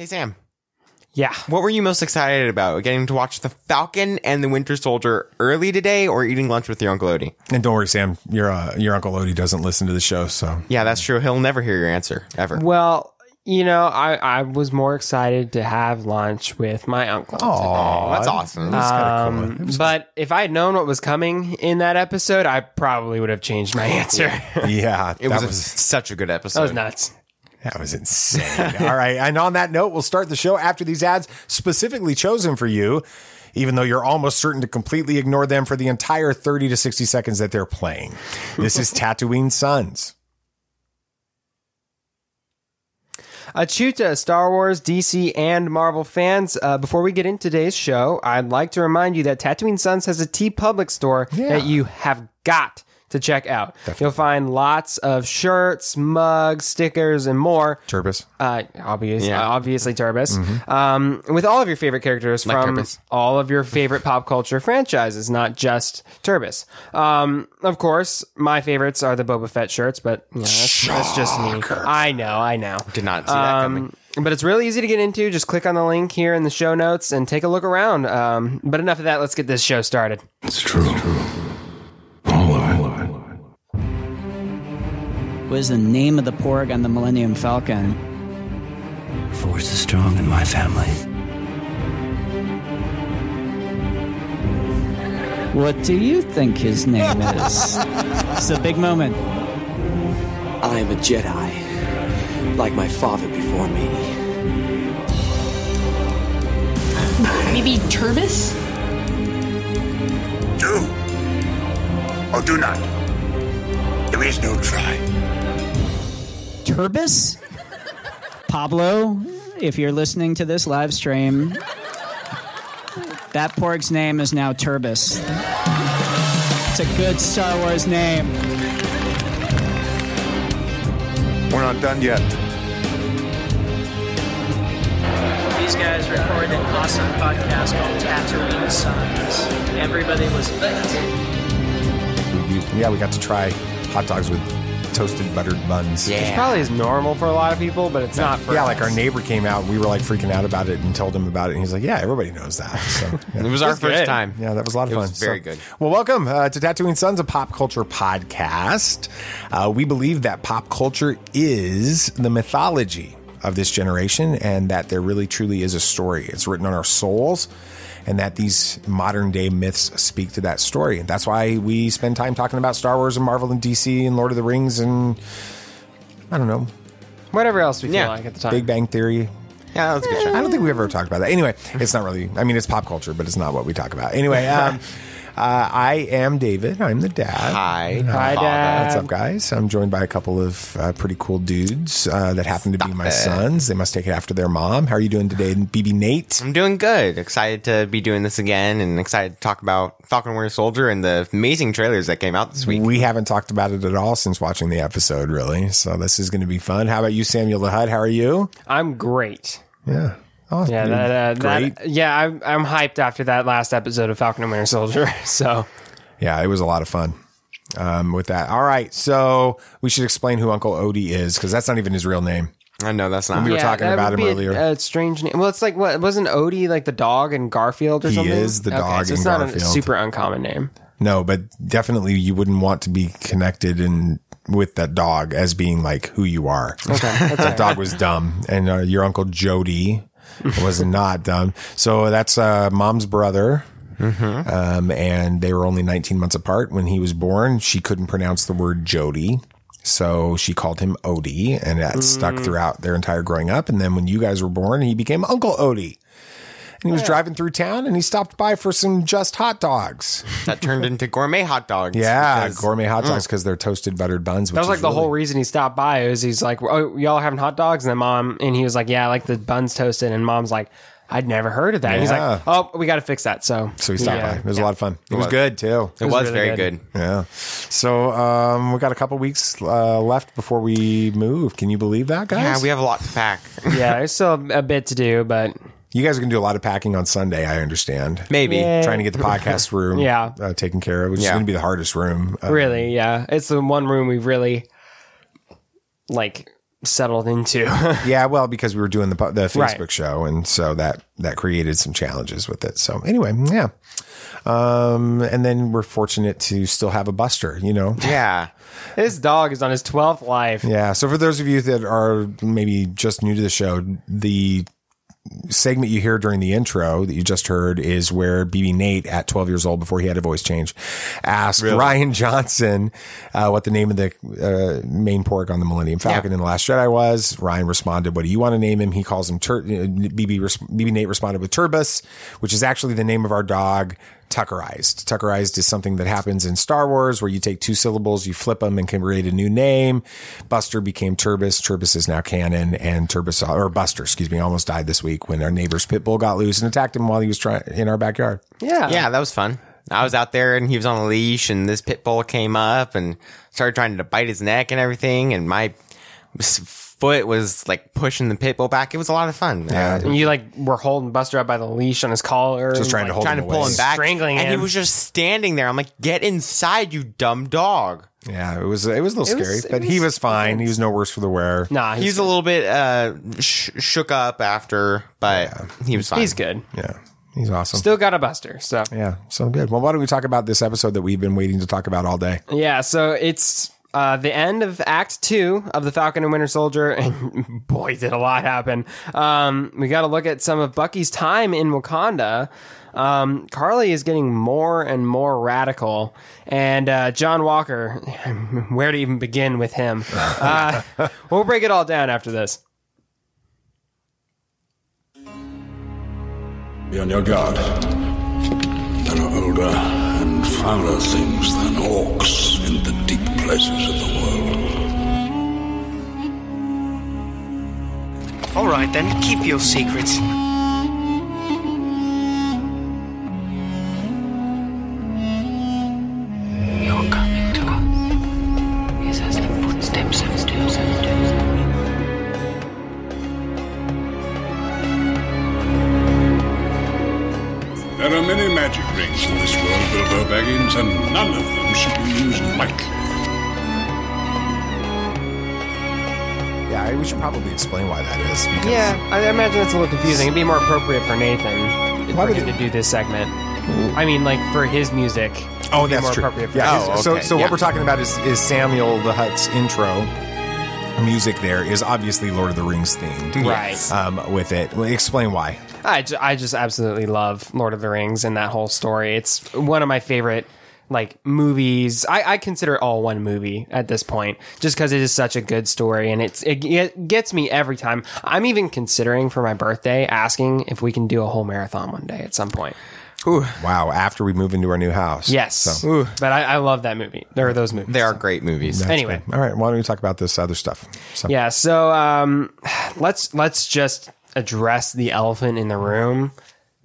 Hey Sam, Yeah. what were you most excited about? Getting to watch The Falcon and The Winter Soldier early today, or eating lunch with your Uncle Odie? And don't worry, Sam. Your uh, your uncle Odie doesn't listen to the show, so Yeah, that's true. He'll never hear your answer ever. Well, you know, I, I was more excited to have lunch with my uncle. Oh, that's awesome. Um, but if I had known what was coming in that episode, I probably would have changed my answer. yeah, it that was, a- such a good episode. that was nuts. That was insane. All right. And on that note, we'll start the show after these ads specifically chosen for you, even though you're almost certain to completely ignore them for the entire 30 to 60 seconds that they're playing. This is Tatooine Sons. Achuta, Star Wars, DC, and Marvel fans. Uh, before we get into today's show, I'd like to remind you that Tatooine Sons has a TeePublic store that you have got to check out. You'll find lots of shirts, mugs, stickers, and more. Turbis. Uh, obvious, Yeah. obviously Turbis. Um, with all of your favorite characters Like from Turbis. all of your favorite pop culture franchises, not just Turbis. Um, of course, my favorites are the Boba Fett shirts, but you know, that's, that's just me. I know, I know. Did not see that coming. Um, but it's really easy to get into. Just click on the link here in the show notes and take a look around. Um, but enough of that. Let's get this show started. It's true. All of it. What is the name of the porg on the Millennium Falcon? Force is strong in my family. What do you think his name is? it's a big moment. I am a Jedi, like my father before me. Maybe Turbis? Do or do not. There is no try. Turbis? Pablo, if you're listening to this live stream, that porg's name is now Turbis. It's a good Star Wars name. We're not done yet. These guys recorded an awesome podcast called Tatooine Sons. Everybody was lit. Yeah, we got to try hot dogs with toasted buttered buns. Yeah. It's probably is normal for a lot of people, but it's not for Yeah, us. like our neighbor came out. We were like freaking out about it and told him about it. And he's like, "Yeah, everybody knows that." So, yeah. It was our That's first good. time. Yeah, that was a lot of It fun. was very So- good. Well, welcome uh, to Tatooine Sons, a pop culture podcast. Uh, we believe that pop culture is the mythology of this generation and that there really truly is a story. It's written on our souls and that these modern day myths speak to that story. And that's why we spend time talking about Star Wars and Marvel and DC and Lord of the Rings and I don't know, whatever else we feel Yeah. like at the time. Big Bang Theory. Yeah, that's a good show. I don't think we've ever talked about that. Anyway, it's not really. I mean, it's pop culture, but it's not what we talk about. Anyway, um, uh, I am David. I'm the dad. Hi. Hi, Father. Dad. What's up, guys? I'm joined by a couple of uh, pretty cool dudes uh, that happen to be my it. sons. They must take it after their mom. How are you doing today, BB Nate? I'm doing good. Excited to be doing this again and excited to talk about Falcon and Winter Soldier and the amazing trailers that came out this week. We haven't talked about it at all since watching the episode, really. So this is going to be fun. How about you, Samuel the Hutt? How are you? I'm great. Yeah. Oh, Yeah, dude, that, uh, great. that yeah, I'm, I'm hyped after that last episode of Falcon and Winter Soldier. So Yeah, it was a lot of fun um, with that. All right, so we should explain who Uncle Odie is because that's not even his real name. I know that's not. We were talking about him earlier. A, a strange name. Well, it's like what wasn't Odie like the dog in Garfield or He something? is the dog so in it's not a super uncommon name. No, but definitely you wouldn't want to be connected in with that dog as being like who you are. Okay, that dog was dumb, and uh, your uncle Jody was not dumb. So that's uh, mom's brother. Um, and they were only 19 months apart when he was born. She couldn't pronounce the word Jody. So she called him Odie and that stuck throughout their entire growing up. And then when you guys were born, he became Uncle Odie. And he was driving through town and he stopped by for some just hot dogs. that turned into gourmet hot dogs. Yeah, because- gourmet hot dogs because they're toasted buttered buns. Which That was like is the really- whole reason he stopped by. Is he's like, "Oh, y'all having hot dogs?" And then mom and he was like, "Yeah, I like the buns toasted." And mom's like, "I'd never heard of that." And he's Yeah. like, "Oh, we got to fix that." So So he stopped yeah. by. It was a lot of fun. It, was was. good too. It was, really very good. good. Yeah. So um, we got a couple weeks uh, left before we move. Can you believe that, guys? Yeah, we have a lot to pack. yeah, there's still a bit to do, but you guys are gonna do a lot of packing on Sunday. I understand. Maybe. Yeah. Trying to get the podcast room, Yeah. uh, taken care of, which is Yeah. going to be the hardest room. Uh, really, yeah, it's the one room we've really like settled into. Yeah, well, because we were doing the po- the Facebook Right. show, and so that that created some challenges with it. So anyway, yeah. Um, and then we're fortunate to still have a Buster. You know, Yeah. His dog is on his 12th life. Yeah. So for those of you that are maybe just new to the show, the segment you hear during the intro that you just heard is where BB Nate at 12 years old before he had a voice change asked Rian Johnson uh, what the name of the uh, main porg on the Millennium Falcon in the Last Jedi was. Ryan responded, "What do you want to name him?" He calls him Tur- uh, BB. BB Nate responded with Turbis, which is actually the name of our dog. Tuckerized. Tuckerized is something that happens in Star Wars where you take two syllables, you flip them and can create a new name. Buster became Turbis. Turbis is now canon and Turbis, or Buster, excuse me, almost died this week when our neighbor's pit bull got loose and attacked him while he was trying in our backyard. Yeah. Yeah, that was fun. I was out there and he was on a leash and this pit bull came up and started trying to bite his neck and everything. And my s- foot was like pushing the pit bull back. It was a lot of fun. Yeah. And you like were holding Buster up by the leash on his collar. Just and, trying to like, hold trying to pull away. him back. Strangling and him. he was just standing there. I'm like, get inside, you dumb dog. Yeah, it was it was a little It scary, it but he was was fine. He was no worse for the wear. Nah, He's he's, a little bit uh, sh- shook up after, but he was fine. he's good. Yeah, he's awesome. Still got a Buster. So yeah, so good. Well, why don't we talk about this episode that we've been waiting to talk about all day? yeah, so it's uh, the end of Act Two of the Falcon and Winter Soldier, and boy, did a lot happen. Um, we got to look at some of Bucky's time in Wakanda. Um, Carly is getting more and more radical, and uh, John Walker. Where to even begin with him? Uh, we'll break it all down after this. Be on your guard. There are older and fouler things than orcs in the deep places of the world. All right, then, keep your secrets. You're coming to us. Is as the footsteps of doom. There are many magic rings in this world, Bilbo Baggins, and none of them should be used lightly. Yeah, we should probably explain why that is. Because Yeah, I imagine that's a little confusing. It'd be more appropriate for Nathan Why for would him it- to do this segment. I mean, like for his music. Oh, it'd be that's more true. appropriate for Yeah. his- Oh, So, okay. so Yeah. what we're talking about is is Samuel the Hutt's intro music. There is obviously Lord of the Rings themed, Right. Um, with it, well, explain why. I, ju- I just absolutely love Lord of the Rings and that whole story. It's one of my favorite like movies. I, I consider it all one movie at this point, just because it is such a good story and it's it, it gets me every time. I'm even considering for my birthday asking if we can do a whole marathon one day at some point. Wow! After we move into our new house, Yes, So, but I, I love that movie. There are those movies. They are great movies. that's Anyway. good. all right. Why don't we talk about this other stuff? So, Yeah, so um, let's let's just address the elephant in the room,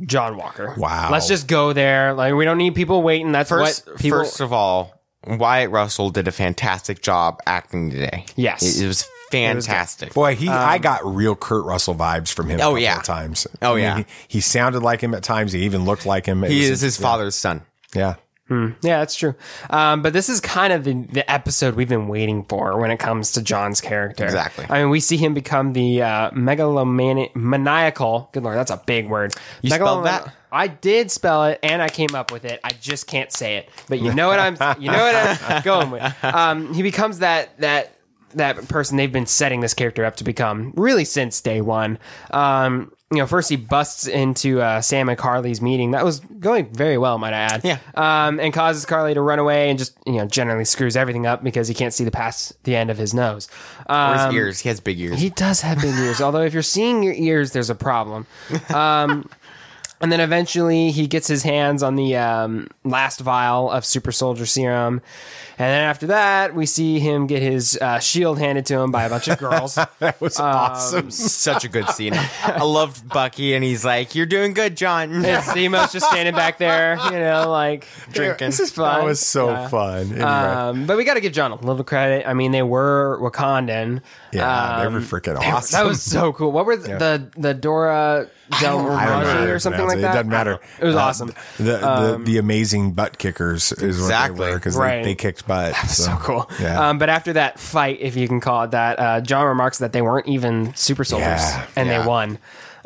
John Walker. Wow. Let's just go there. Like we don't need people waiting. That's First, what people. first of all, Wyatt Russell did a fantastic job acting today. Yes. it, it was fantastic. Boy, he I um, got real Kurt Russell vibes from him. a oh, couple yeah. of times. Oh, I mean, yeah. he, he sounded like him at times. He even looked like him. It he was- is his yeah. father's son. Yeah. Yeah, that's true. Um, but this is kind of the, the episode we've been waiting for when it comes to John's character. Exactly. I mean, we see him become the uh, megalomani- maniacal. Good lord, that's a big word. You spelled that? I did spell it, and I came up with it. I just can't say it. But you know what I'm. You know what I'm going with. Um, he becomes that that that person they've been setting this character up to become really since day one. Um, you know, first he busts into uh, Sam and Carly's meeting. That was going very well, might I add. Yeah. Um, and causes Carly to run away and just you know generally screws everything up because he can't see the past the end of his nose. Or Um, his ears. He has big ears. he does have big ears, although if you're seeing your ears, there's a problem. Um, and then eventually he gets his hands on the um, last vial of super soldier serum. And then after that, we see him get his uh, shield handed to him by a bunch of girls. That was Um, awesome. Such a good scene. I loved Bucky, and he's like, "You're doing good, John." and Zemo's just standing back there, you know, like Drinking. This is fun. That was so Yeah. fun. Anyway. Um, but we got to give John a little credit. I mean, they were Wakandan. yeah, they um, were freaking awesome. That was so cool. What were the the, the Dora Del I don't know how Mirage or something like it that. It doesn't matter. It was Uh, awesome. The, the, the amazing butt kickers is Exactly. what they were because Right. they, they kicked butt. So, so cool. Yeah. Um, but after that fight, if you can call it that, uh, John remarks that they weren't even super soldiers Yeah, and yeah. they won.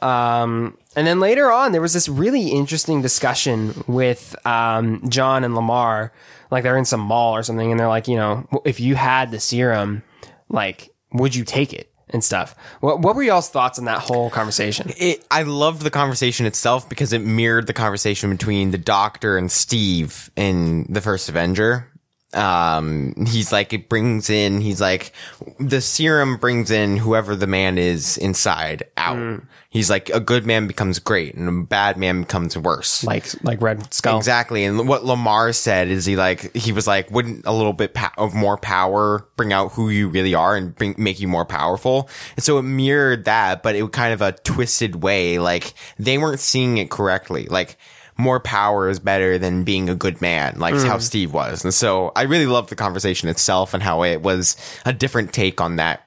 Um, and then later on, there was this really interesting discussion with um, John and Lamar. Like they're in some mall or something, and they're like, you know, if you had the serum, like, would you take it and stuff? What What were y'all's thoughts on that whole conversation? It, I loved the conversation itself because it mirrored the conversation between the Doctor and Steve in the first Avenger. Um, he's like, it brings in, he's like, the serum brings in whoever the man is inside out. He's like, a good man becomes great and a bad man becomes worse. Like like Red Skull. Exactly. And what Lamar said is he like, he was like, wouldn't a little bit of more power bring out who you really are and bring, make you more powerful? And so it mirrored that, but it kind of a twisted way. Like they weren't seeing it correctly. Like more power is better than being a good man, like how mm. Steve was. And so I really loved the conversation itself and how it was a different take on that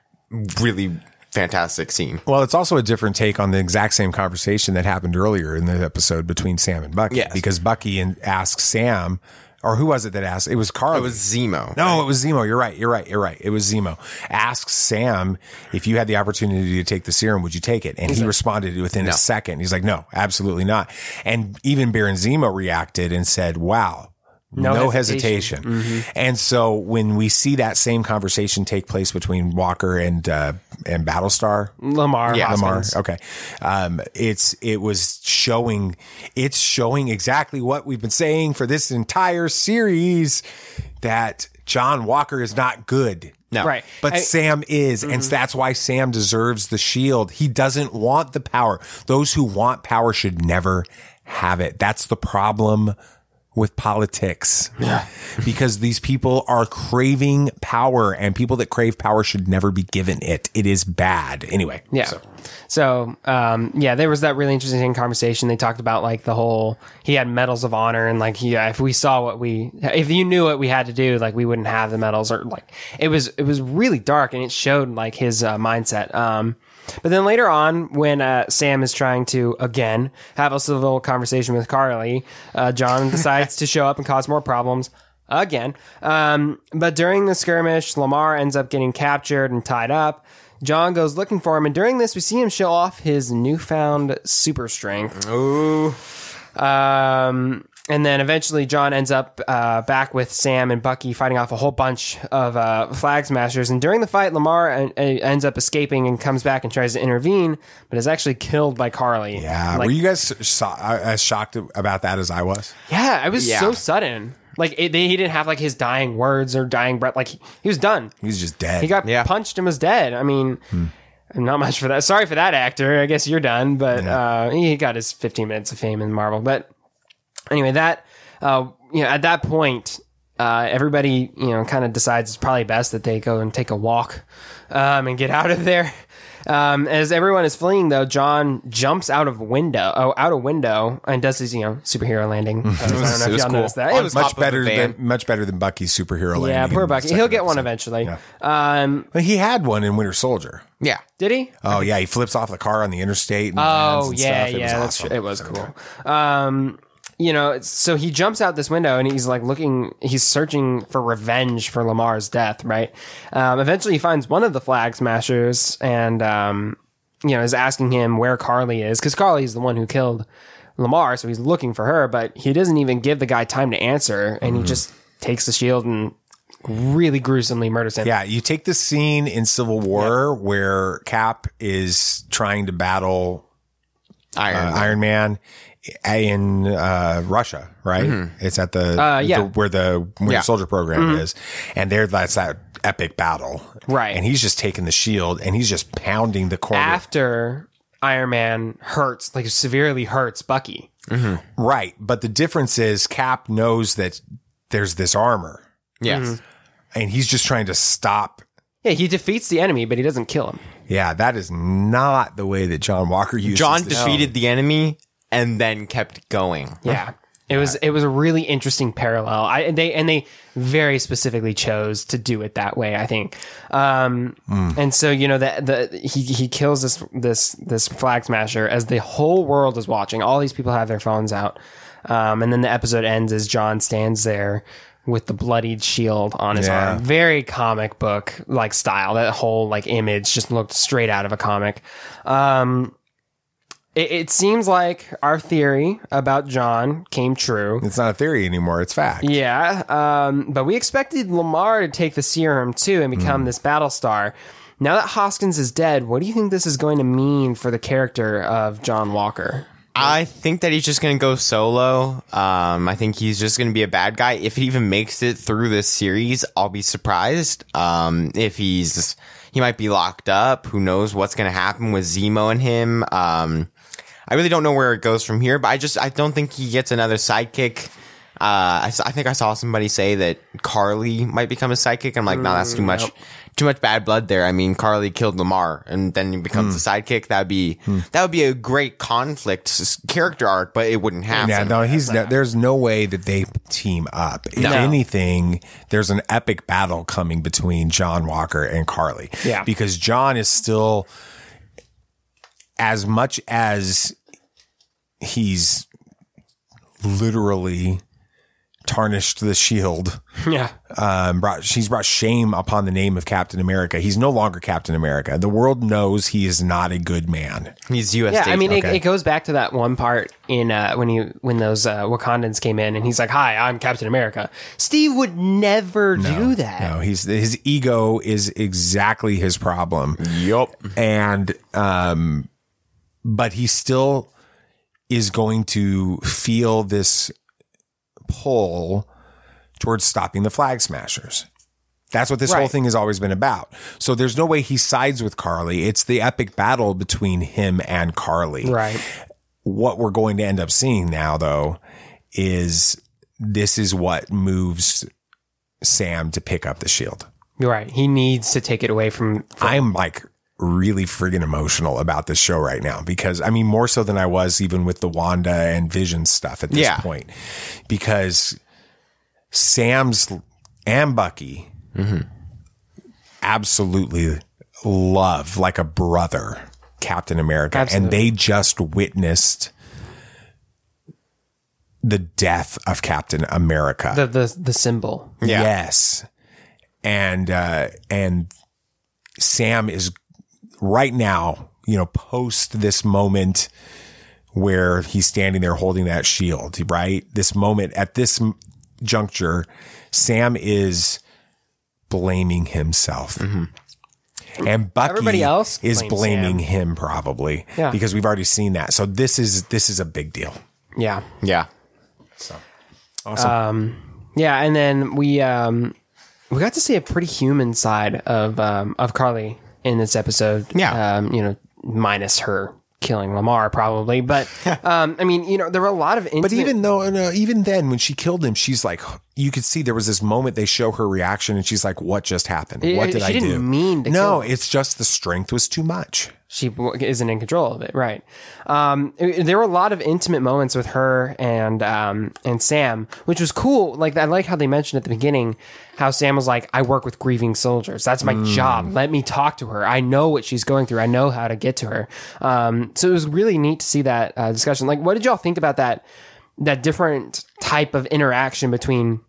really fantastic scene. Well, it's also a different take on the exact same conversation that happened earlier in the episode between Sam and Bucky. Yes. Because Bucky and asks Sam, or who was it that asked? It was Carl. It was Zemo. No, it was Zemo. You're right. You're right. You're right. It was Zemo. Asks Sam if you had the opportunity to take the serum, would you take it? And he mhm. responded within a second. He's like, no, absolutely not. And even Baron Zemo reacted and said, wow. No, No hesitation. hesitation. And so when we see that same conversation take place between Walker and uh, and Battlestar, Lamar. Yeah, Lamar. Okay. Um, it's, it was showing, it's showing exactly what we've been saying for this entire series that John Walker is not good. No. Right. But I- Sam is, and that's why Sam deserves the shield. He doesn't want the power. Those who want power should never have it. That's the problem with politics. Yeah. because these people are craving power, and people that crave power should never be given it. It is bad. Anyway. Yeah. So, um, yeah, there was that really interesting conversation. They talked about like the whole he had medals of honor and like yeah, if we saw what we if you knew what we had to do, like we wouldn't have the medals or like it was it was really dark and it showed like his uh, mindset. Um, but then later on, when uh, Sam is trying to again have a civil conversation with Carly, uh, John decides to show up and cause more problems again. Um, but during the skirmish, Lamar ends up getting captured and tied up. John goes looking for him, and during this, we see him show off his newfound super strength. Ooh. Um, and then eventually, John ends up uh, back with Sam and Bucky fighting off a whole bunch of uh, flag smashers. And during the fight, Lamar en- en- ends up escaping and comes back and tries to intervene, but is actually killed by Carly. Yeah. Like, Were you guys so- as shocked about that as I was? yeah, it was Yeah. so sudden. Like it, they, he didn't have like his dying words or dying breath. Like he, he was done. He was just dead. He got Yeah. punched and was dead. I mean, not much for that. Sorry for that actor. I guess you're done, but uh, he got his 15 minutes of fame in Marvel. But anyway, that uh, you know, at that point, uh, everybody you know kind of decides it's probably best that they go and take a walk um, and get out of there. Um, as everyone is fleeing, though, John jumps out of window, oh, out a window, and does his you know superhero landing. pose. I don't know if was y'all cool. noticed that. It was much better than much better than Bucky's superhero landing. yeah, poor in Bucky. He'll get one eventually. Yeah. Um, Well, he had one in Winter Soldier. Yeah. did he? Oh yeah, he flips off the car on the interstate. And Oh lands and yeah, stuff. It yeah, was awesome. It was cool. Um, you know, so he jumps out this window and he's like looking, he's searching for revenge for Lamar's death, right? Um, eventually he finds one of the flag smashers and, um, you know, is asking him where Carly is because Carly is the one who killed Lamar, so he's looking for her, but he doesn't even give the guy time to answer and Mm-hmm. he just takes the shield and really gruesomely murders him. Yeah, you take the scene in Civil War where Cap is trying to battle Iron. uh, Man. Iron Man in uh, Russia, right? It's at the, Uh, yeah. the- where the Winter Yeah. Soldier program is, and there that's that epic battle, Right. And he's just taking the shield and he's just pounding the corner, After Iron Man hurts, like severely hurts Bucky. right? But the difference is Cap knows that there's this armor, Yes. and he's just trying to stop. Yeah, he defeats the enemy, but he doesn't kill him. Yeah, that is not the way that John Walker uses. John defeated the enemy and then kept going. Yeah. It was it was a really interesting parallel. I and they and they very specifically chose to do it that way. I think, um, and so you know that the he he kills this this this flag smasher as the whole world is watching. All these people have their phones out, um, and then the episode ends as John stands there with the bloodied shield on his Yeah. arm. Very comic book like style. That whole like image just looked straight out of a comic. Um, it, it seems like our theory about John came true. It's not a theory anymore. It's fact. Yeah, um, but we expected Lamar to take the serum too and become this Battlestar. Now that Hoskins is dead, what do you think this is going to mean for the character of John Walker? I think that he's just going to go solo. Um, I think he's just going to be a bad guy. If he even makes it through this series, I'll be surprised. Um, if he's, he might be locked up. Who knows what's going to happen with Zemo and him. Um, I really don't know where it goes from here, but I just, I don't think he gets another sidekick. Uh, I, s- I think I saw somebody say that Carly might become a sidekick. I'm like, no, that's too mm, much, too much bad blood there. I mean, Carly killed Lamar and then he becomes hmm. a sidekick. That'd be, hmm. that would be a great conflict character arc, but it wouldn't happen. Yeah, no, he's no, there's no way that they team up. If No. anything, there's an epic battle coming between John Walker and Carly. Yeah. because John is still as much as he's literally tarnished the shield. Yeah, Um, brought she's brought shame upon the name of Captain America. He's no longer Captain America. The world knows he is not a good man. He's U.S. yeah. I mean, it, okay. it goes back to that one part in uh, when you when those uh, Wakandans came in, and he's like, "Hi, I'm Captain America." Steve would never do that. No, he's his ego is exactly his problem. Yup. and um but he still is going to feel this pull towards stopping the flag smashers that's what this whole thing has always been about so there's no way he sides with carly it's the epic battle between him and carly Right. what we're going to end up seeing now though is this is what moves sam to pick up the shield You're right. He needs to take it away from. from I'm like really friggin' emotional about this show right now because I mean more so than I was even with the Wanda and Vision stuff at this Yeah. point because Sam's and Bucky absolutely love like a brother Captain America and they just witnessed the death of Captain America. the the the symbol. Yeah. Yes. And uh and Sam is right now, you know, post this moment where he's standing there holding that shield, right? This moment at this m- juncture, Sam is blaming himself. And Bucky Everybody else is blaming Sam. him probably Yeah. because we've already seen that. So this is this is a big deal. Yeah. Yeah. Awesome. Yeah, and then we um we got to see a pretty human side of um of Carly in this episode. Yeah. Um, you know, minus her killing Lamar probably, but um I mean, you know, there were a lot of intimate But even though, no, even then, when she killed him, she's like, you could see there was this moment they show her reaction, and she's like, "What just happened? What did she I didn't do?" mean to no, kill him. it's just the strength was too much. she w- isn't in control of it, right? Um, it- there were a lot of intimate moments with her and um, and Sam, which was cool. Like I like how they mentioned at the beginning how Sam was like, "I work with grieving soldiers. That's my job. Let me talk to her. I know what she's going through. I know how to get to her." Um, so it was really neat to see that uh, discussion. Like, what did y'all think about that? That different type of interaction between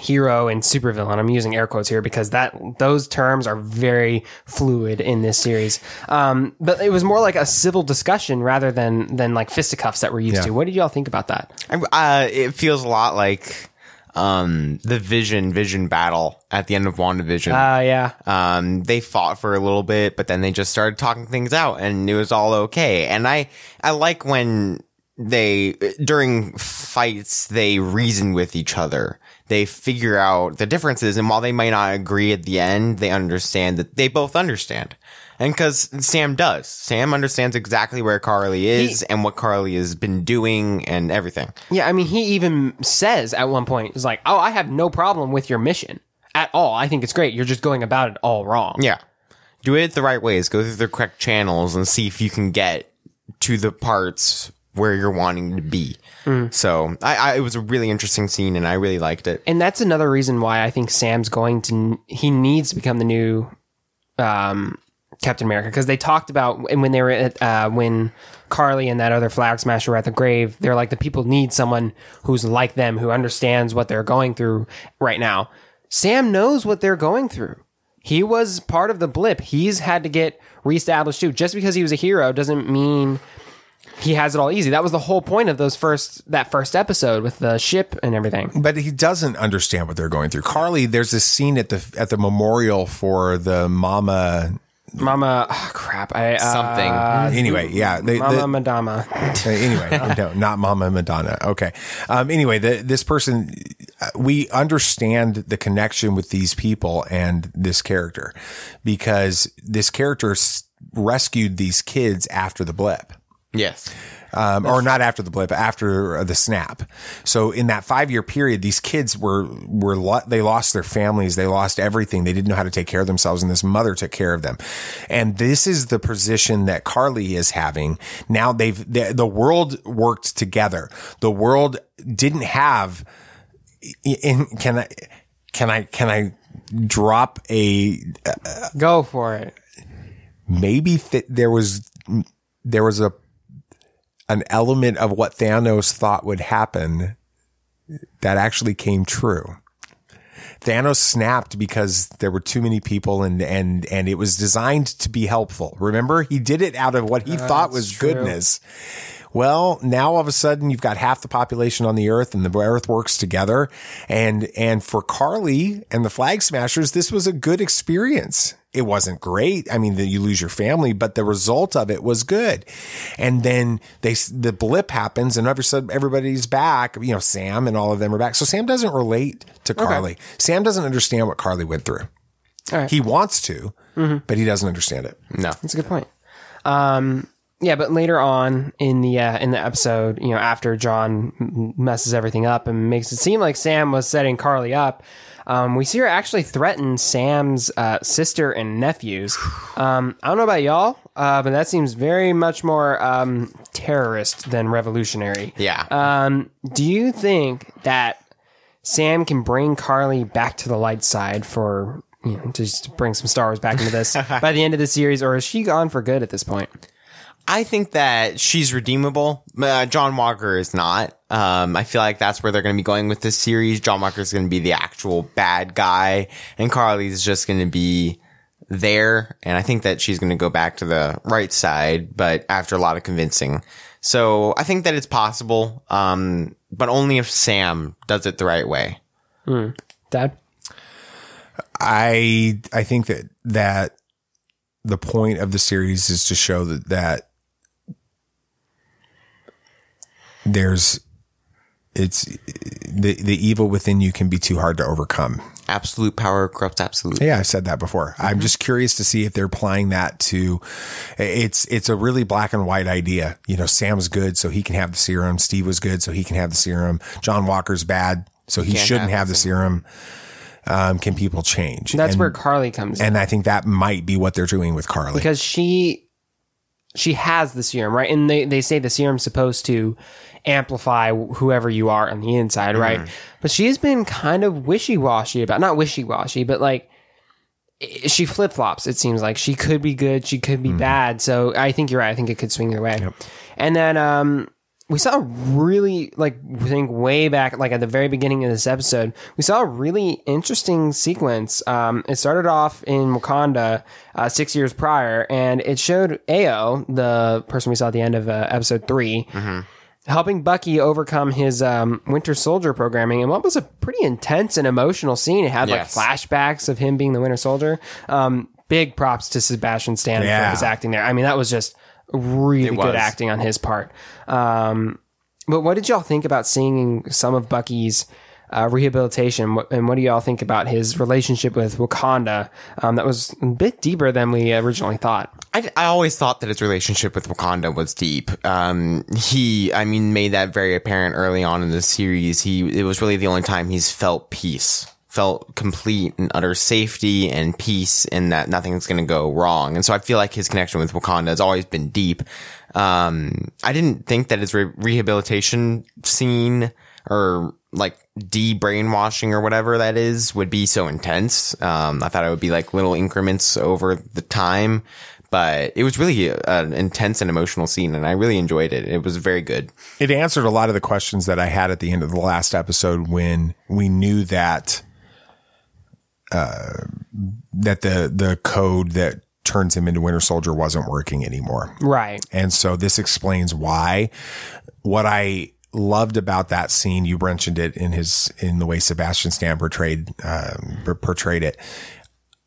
hero and supervillain. I'm using air quotes here because that those terms are very fluid in this series. Um, but it was more like a civil discussion rather than than like fisticuffs that we're used Yeah. to. What did y'all think about that? I- Uh, it feels a lot like um, the Vision Vision battle at the end of WandaVision. Uh, yeah, um, they fought for a little bit, but then they just started talking things out, and it was all okay. And I I like when they during fights they reason with each other. They figure out the differences, and while they might not agree at the end, they understand that they both understand. And because Sam does, Sam understands exactly where Carly is and what Carly has been doing and everything. yeah. I mean, he even says at one point, "He's like, oh, I have no problem with your mission at all. I think it's great. You're just going about it all wrong." Yeah. Do it the right ways. Go through the correct channels and see if you can get to the parts where you're wanting to be. Mm. So I, I, it was a really interesting scene, and I really liked it. And that's another reason why I think Sam's going to he needs to become the new um, Captain America because they talked about and when they were at uh, when Carly and that other flag smasher were at the grave, they're like the people need someone who's like them who understands what they're going through right now. Sam knows what they're going through. He was part of the blip. He's had to get reestablished too. Just because he was a hero doesn't mean he has it all easy. That was the whole point of those first that first episode with the ship and everything. But he doesn't understand what they're going through. Carly, there's this scene at the at the memorial for the mama Mama, oh, crap. I, uh, Something. anyway, yeah. They, Mama the- Madama. Uh, anyway, no, not Mama Madonna. Okay. Um, anyway, the, this person, uh, we understand the connection with these people and this character because this character rescued these kids after the blip. Yes. Um, or not after the blip, after uh, the snap. So in that five year period, these kids were, were, lo- they lost their families. They lost everything. They didn't know how to take care of themselves. And this mother took care of them. And this is the position that Carly is having. Now they've, the, the world worked together. The world didn't have, in, can I, can I, can I drop a, Go for it. maybe th- there was there was a an element of what Thanos thought would happen that actually came true. Thanos snapped because there were too many people and and and it was designed to be helpful. Remember, he did it out of what he thought was true. goodness. Well, now all of a sudden you've got half the population on the earth and the earth works together. And, and for Carly and the flag smashers, this was a good experience. It wasn't great. I mean, you lose your family, but the result of it was good. And then they, the blip happens and every sudden everybody's back, you know, Sam and all of them are back. So Sam doesn't relate to Carly. Sam doesn't understand what Carly went through. All right. He wants to, but he doesn't understand it. No. That's a good point. Um, yeah, but later on in the uh, in the episode, you know, after John messes everything up and makes it seem like Sam was setting Carly up, um, we see her actually threaten Sam's uh, sister and nephews. Um, I don't know about y'all, uh, but that seems very much more um, terrorist than revolutionary. Yeah. Um, do you think that Sam can bring Carly back to the light side for you know just to bring some Star Wars back into this by the end of the series, or is she gone for good at this point? I think that she's redeemable. Uh, John Walker is not. Um, I feel like that's where they're going to be going with this series. John Walker is going to be the actual bad guy, and Carly's just going to be there. And I think that she's going to go back to the right side, but after a lot of convincing. So I think that it's possible, um, but only if Sam does it the right way. Dad? I I think that that the point of the series is to show that that there's it's the the evil within you can be too hard to overcome. Absolute power corrupts absolute. Yeah, I said that before. I'm just curious to see if they're applying that to it's it's a really black and white idea. You know, Sam's good so he can have the serum. Steve was good so he can have the serum. John Walker's bad so he Can't shouldn't have have the serum. Um, can people change? That's And- where Carly comes in and I think that might be what they're doing with Carly. because she she has the serum, right? And they, they say the serum's supposed to amplify whoever you are on the inside, right? But she's been kind of wishy washy about not wishy washy, but like she flip flops. It seems like she could be good, she could be bad. So I think you're right. I think it could swing your way. And then um, we saw a really like I think way back, like at the very beginning of this episode, we saw a really interesting sequence. Um, it started off in Wakanda uh, six years prior, and it showed Ayo, the person we saw at the end of uh, episode 3 helping Bucky overcome his um, Winter Soldier programming, and what was a pretty intense and emotional scene. It had Yes. like flashbacks of him being the Winter Soldier. Um, big props to Sebastian Stan Yeah. for his acting there. I mean, that was just really It good was. acting on his part. Um, but what did y'all think about seeing some of Bucky's uh, rehabilitation, and what do y'all think about his relationship with Wakanda? Um, that was a bit deeper than we originally thought. I, I always thought that his relationship with Wakanda was deep. Um, he, I mean, made that very apparent early on in the series. He, it was really the only time he's felt peace felt complete and utter safety and peace and that nothing's going to go wrong. And so I feel like his connection with Wakanda has always been deep. Um, I didn't think that his re- rehabilitation scene or like de-brainwashing or whatever that is would be so intense. Um, I thought it would be like little increments over the time, but it was really an intense and emotional scene and I really enjoyed it. It was very good. It answered a lot of the questions that I had at the end of the last episode when we knew that uh, that the the code that turns him into Winter Soldier wasn't working anymore. Right. And so this explains why. What I loved about that scene, you mentioned it in his in the way Sebastian Stan portrayed um, portrayed it.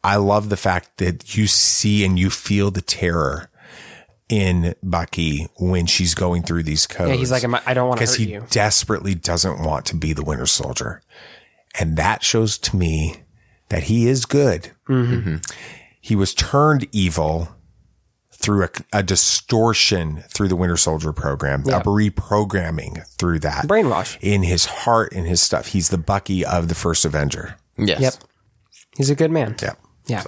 I love the fact that you see and you feel the terror in Bucky when she's going through these codes. Yeah, he's like, I- I don't wanna because hurt he you." desperately doesn't want to be the Winter Soldier, and that shows to me that he is good. Mhm. He was turned evil through a, a distortion through the Winter Soldier program, Yeah. a reprogramming through that Brainwash. in his heart and his stuff. He's the Bucky of the first Avenger. Yes. Yep. He's a good man. Yeah. Yeah.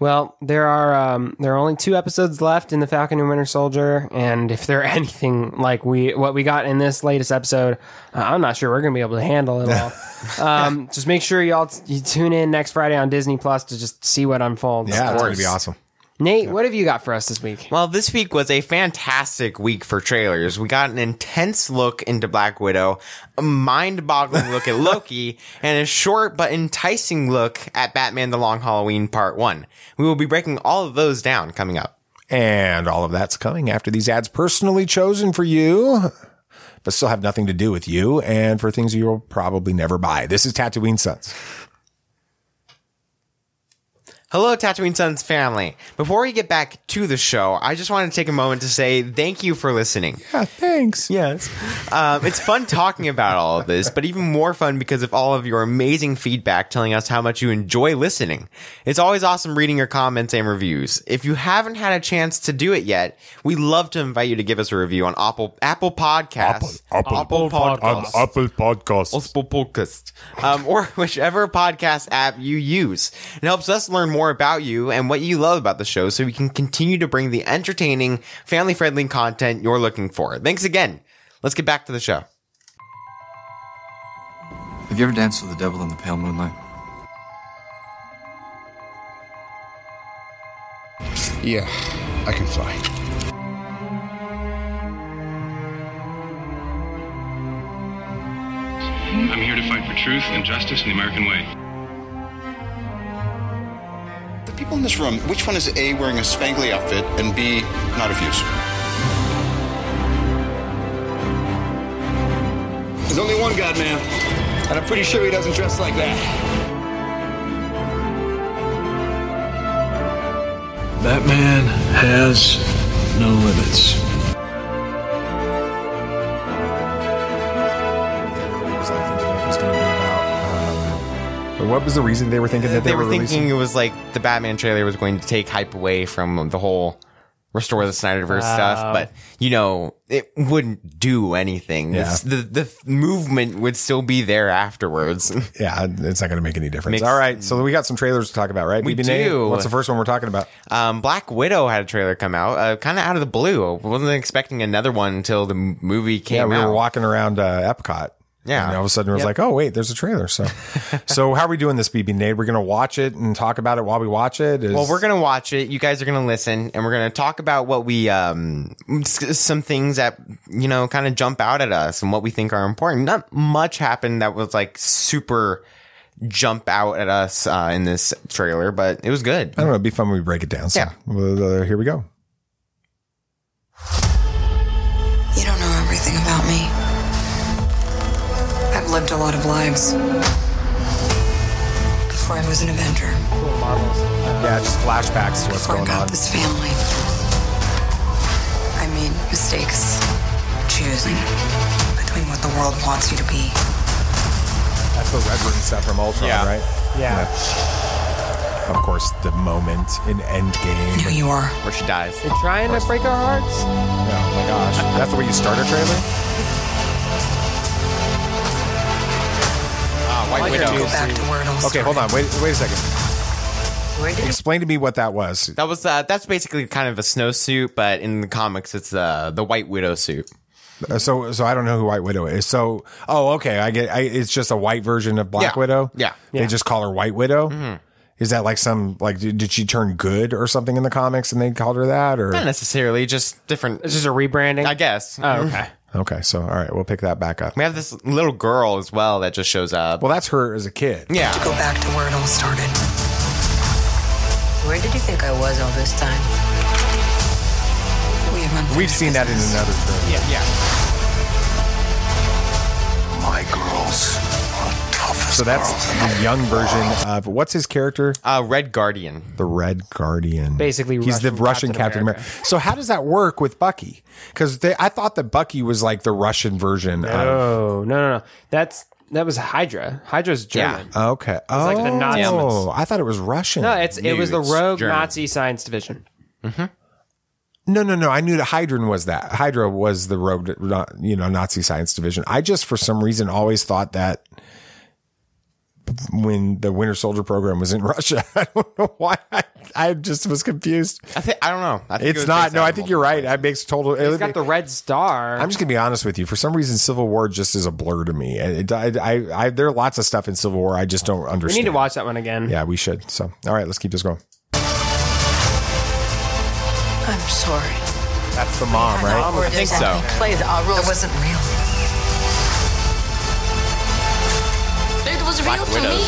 Well, there are um, there are only two episodes left in the Falcon and Winter Soldier, and if they're anything like we what we got in this latest episode, uh, I'm not sure we're gonna be able to handle it all. um, just make sure y'all t- you tune in next Friday on Disney Plus to just see what unfolds. Yeah, it's going to be awesome. Nate, what have you got for us this week? Well, this week was a fantastic week for trailers. We got an intense look into Black Widow, a mind-boggling look at Loki, and a short but enticing look at Batman The Long Halloween Part 1. We will be breaking all of those down coming up. And all of that's coming after these ads personally chosen for you, but still have nothing to do with you and for things you'll probably never buy. This is Tatooine Sons. Hello, Tatooine Sons family. Before we get back to the show, I just want to take a moment to say thank you for listening. Yeah, thanks. Yes. Um, it's fun talking about all of this, but even more fun because of all of your amazing feedback telling us how much you enjoy listening. It's always awesome reading your comments and reviews. If you haven't had a chance to do it yet, we'd love to invite you to give us a review on Apple Apple Podcasts. Apple, Podcasts. Apple Podcast. Apple Podcast. Um, or whichever podcast app you use. It helps us learn more about you and what you love about the show so we can continue to bring the entertaining, family friendly content you're looking for. Thanks again. Let's get back to the show. Have you ever danced with the devil in the pale moonlight? Yeah, I can fly. I'm here to fight for truth and justice in the American way. People in this room, which one is A, wearing a spangly outfit, and B, not of use? There's only one God, man. And I'm pretty sure he doesn't dress like that. Batman has no limits. What was the reason they were thinking that they, they were thinking releasing? it was like the Batman trailer was going to take hype away from the whole restore the Snyderverse Wow. stuff, but you know it wouldn't do anything. Yeah. The the movement would still be there afterwards. Yeah, it's not going to make any difference. Makes- All right, so we got some trailers to talk about, right? We BB Nate? do. What's the first one we're talking about? Um, Black Widow had a trailer come out, uh, kind of out of the blue. I wasn't expecting another one until the movie came yeah, we out. were walking around uh, Epcot. Yeah. And all of a sudden it was Yep. like, oh, wait, there's a trailer. So, so how are we doing this, BB Nate? We're going to watch it and talk about it while we watch it? Is- Well, we're gonna watch it. You guys are gonna listen, and we're gonna talk about what we um some things that you know kind of jump out at us and what we think are important. Not much happened that was like super jump out at us uh, in this trailer, but it was good. I don't know. It'd be fun when we break it down. So, Yeah. uh, here we go. Lived a lot of lives. Before I was an Avenger. Yeah, just flashbacks to what's Before I going got on. this family. I made mistakes. Choosing between what the world wants you to be. That's the Red Room stuff from Ultron, Yeah. right? Yeah. Of course, the moment in Endgame. Who you are. Where she dies. They're trying to break our hearts. Oh my gosh. That's the way you start a trailer? Like Widow. to go back to where Okay, hold on. Wait, wait a second. Explain to me what that was. That was uh, that's basically kind of a snowsuit, but in the comics, it's uh, the White Widow suit. Uh, So, so I don't know who White Widow is. So, oh, okay. I get. I, it's just a white version of Black Yeah. Widow. Yeah. They just call her White Widow. Is that like some like did, did she turn good or something in the comics and they called her that or Not necessarily, just different. It's just a rebranding. I guess. Oh, okay. Okay? So, all right, we'll pick that back up. We have this little girl as well that just shows up. Well, that's her as a kid. yeah. To go back to where it all started? Where did you think I was all this time? We have We've seen that in another film. Yeah. Yeah. My girls are tough as So that's the young version of what's his character? Uh, Red Guardian. The Red Guardian. Basically he's the Russian Russian Captain Captain America. America. So how does that work with Bucky? Because I thought that Bucky was like the Russian version. of... Oh no no no! That's that was Hydra. Hydra's German. Okay. Oh, like the Nazis. I thought it was Russian. No, it's it was the rogue German. Nazi science division. No, no, no. I knew that Hydra was that. Hydra was the rogue, you know, Nazi science division. I just, for some reason, always thought that when the Winter Soldier program was in Russia, I don't know why. I, I just was confused. I think I don't know. I think It's was not. No, I think you're right. It makes total. He's got the red star. I'm just gonna be honest with you. For some reason, Civil War just is a blur to me. It, I, I, I, there are lots of stuff in Civil War I just don't understand. we need to watch that one again. Yeah, we should. So, all right, let's keep this going. I'm sorry. That's the mom, right? I think so. Play the uh, It wasn't real. Black real to me.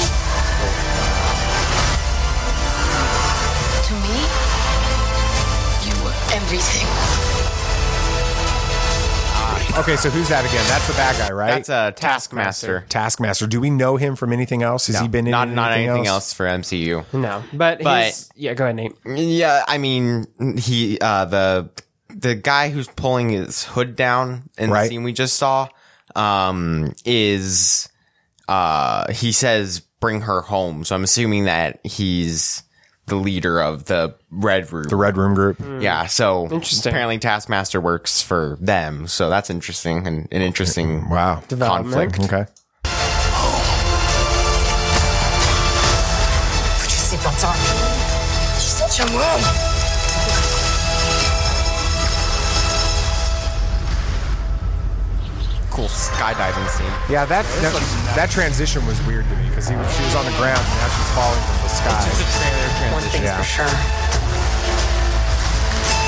To me, you were everything. Okay, so who's that again? That's the bad guy, right? That's a Taskmaster. Taskmaster. Do we know him from anything else? Has he been in not not anything, anything else? else for MCU. No, but, But- his, yeah, go ahead, Nate. Yeah, I mean, he uh the the guy who's pulling his hood down in Right. the scene we just saw um is uh he says bring her home. So I'm assuming that he's the leader of the Red Room. The Red Room Group. yeah, so Interesting. apparently Taskmaster works for them. So that's interesting and an interesting Wow. Development. conflict. Okay. Put Cool skydiving scene. Yeah, that that, that transition was weird to me because was, she was on the ground and now she's falling from the sky. One thing's Yeah. for sure.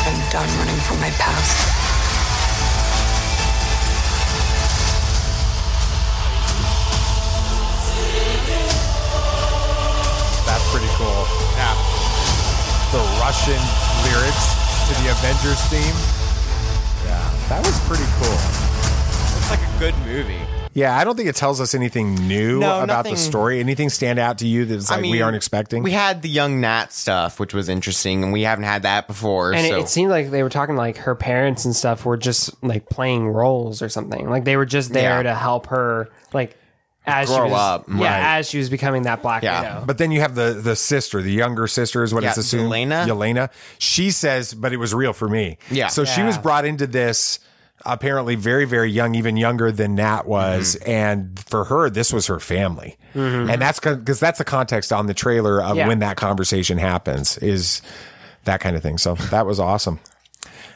I'm done running from my past. That's pretty cool. Yeah. The Russian lyrics to the Avengers theme. Yeah, that was pretty cool. It's like a good movie. Yeah, I don't think it tells us anything new No, about the story. Anything stand out to you that's like I mean, we aren't expecting? We had the young Nat stuff, which was interesting, and we haven't had that before. And it, so it seemed like they were talking like her parents and stuff were just like playing roles or something. Like they were just there Yeah. to help her, like as she Grow was, up. Yeah, Right. as she was becoming that Black Yeah. Widow. But then you have the the sister, the younger sister is what Yeah, it's assumed. Yelena? Yelena. She says, but it was real for me. Yeah. So she was Yeah. brought into this apparently very, very young, even younger than Nat was. Mm-hmm. And for her, this was her family. And that's because that's the context on the trailer of Yeah. when that conversation happens is that kind of thing. So that was awesome.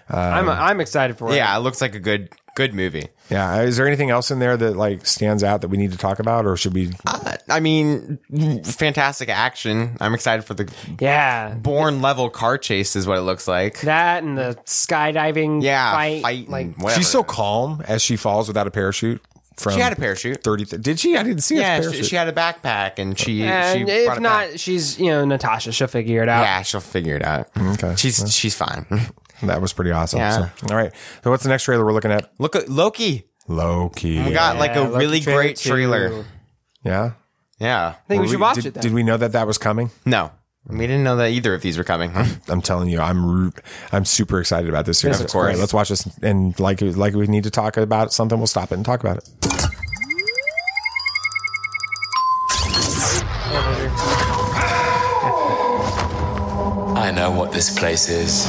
I'm I'm excited for it. yeah, it looks like a good good movie. Yeah. Is there anything else in there that like stands out that we need to talk about or should we? Uh, I mean, fantastic action. I'm excited for the yeah. Bourne level car chase. Is what it looks like. That and the skydiving Yeah, fight, fight like whatever. She's so calm as she falls without a parachute. From She had a parachute. 30. th- Did she? I didn't see Yeah, parachute. she, she had a backpack, and she and she if not, back. she's you know Natasha. She'll figure it out. yeah, she'll figure it out. Okay. she's she's fine. That was pretty awesome. Yeah. So, all right. So what's the next trailer we're looking at? Look at Loki. Loki. We got like a Loki really trailer great too. trailer. yeah. Yeah. I think we Were should watch did, it. Then. Did we know that that was coming? No, we didn't know that either of these were coming. I'm telling you, I'm ru- I'm super excited about this series. Of It's great. Let's watch this and like like we need to talk about something. We'll stop it and talk about it. I know what this place is.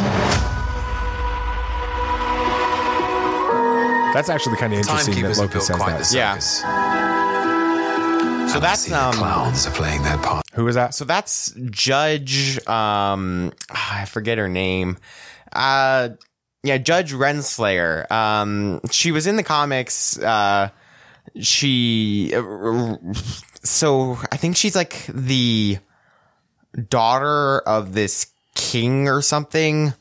That's actually kind of interesting that Timekeepers are Loki says that. Yeah. circus. So that's um, clowns are playing their part. Who is that? So that's Judge. Um, I forget her name. Uh, yeah, Judge Renslayer. Um, she was in the comics. Uh, she. So I think she's like the daughter of this king or something.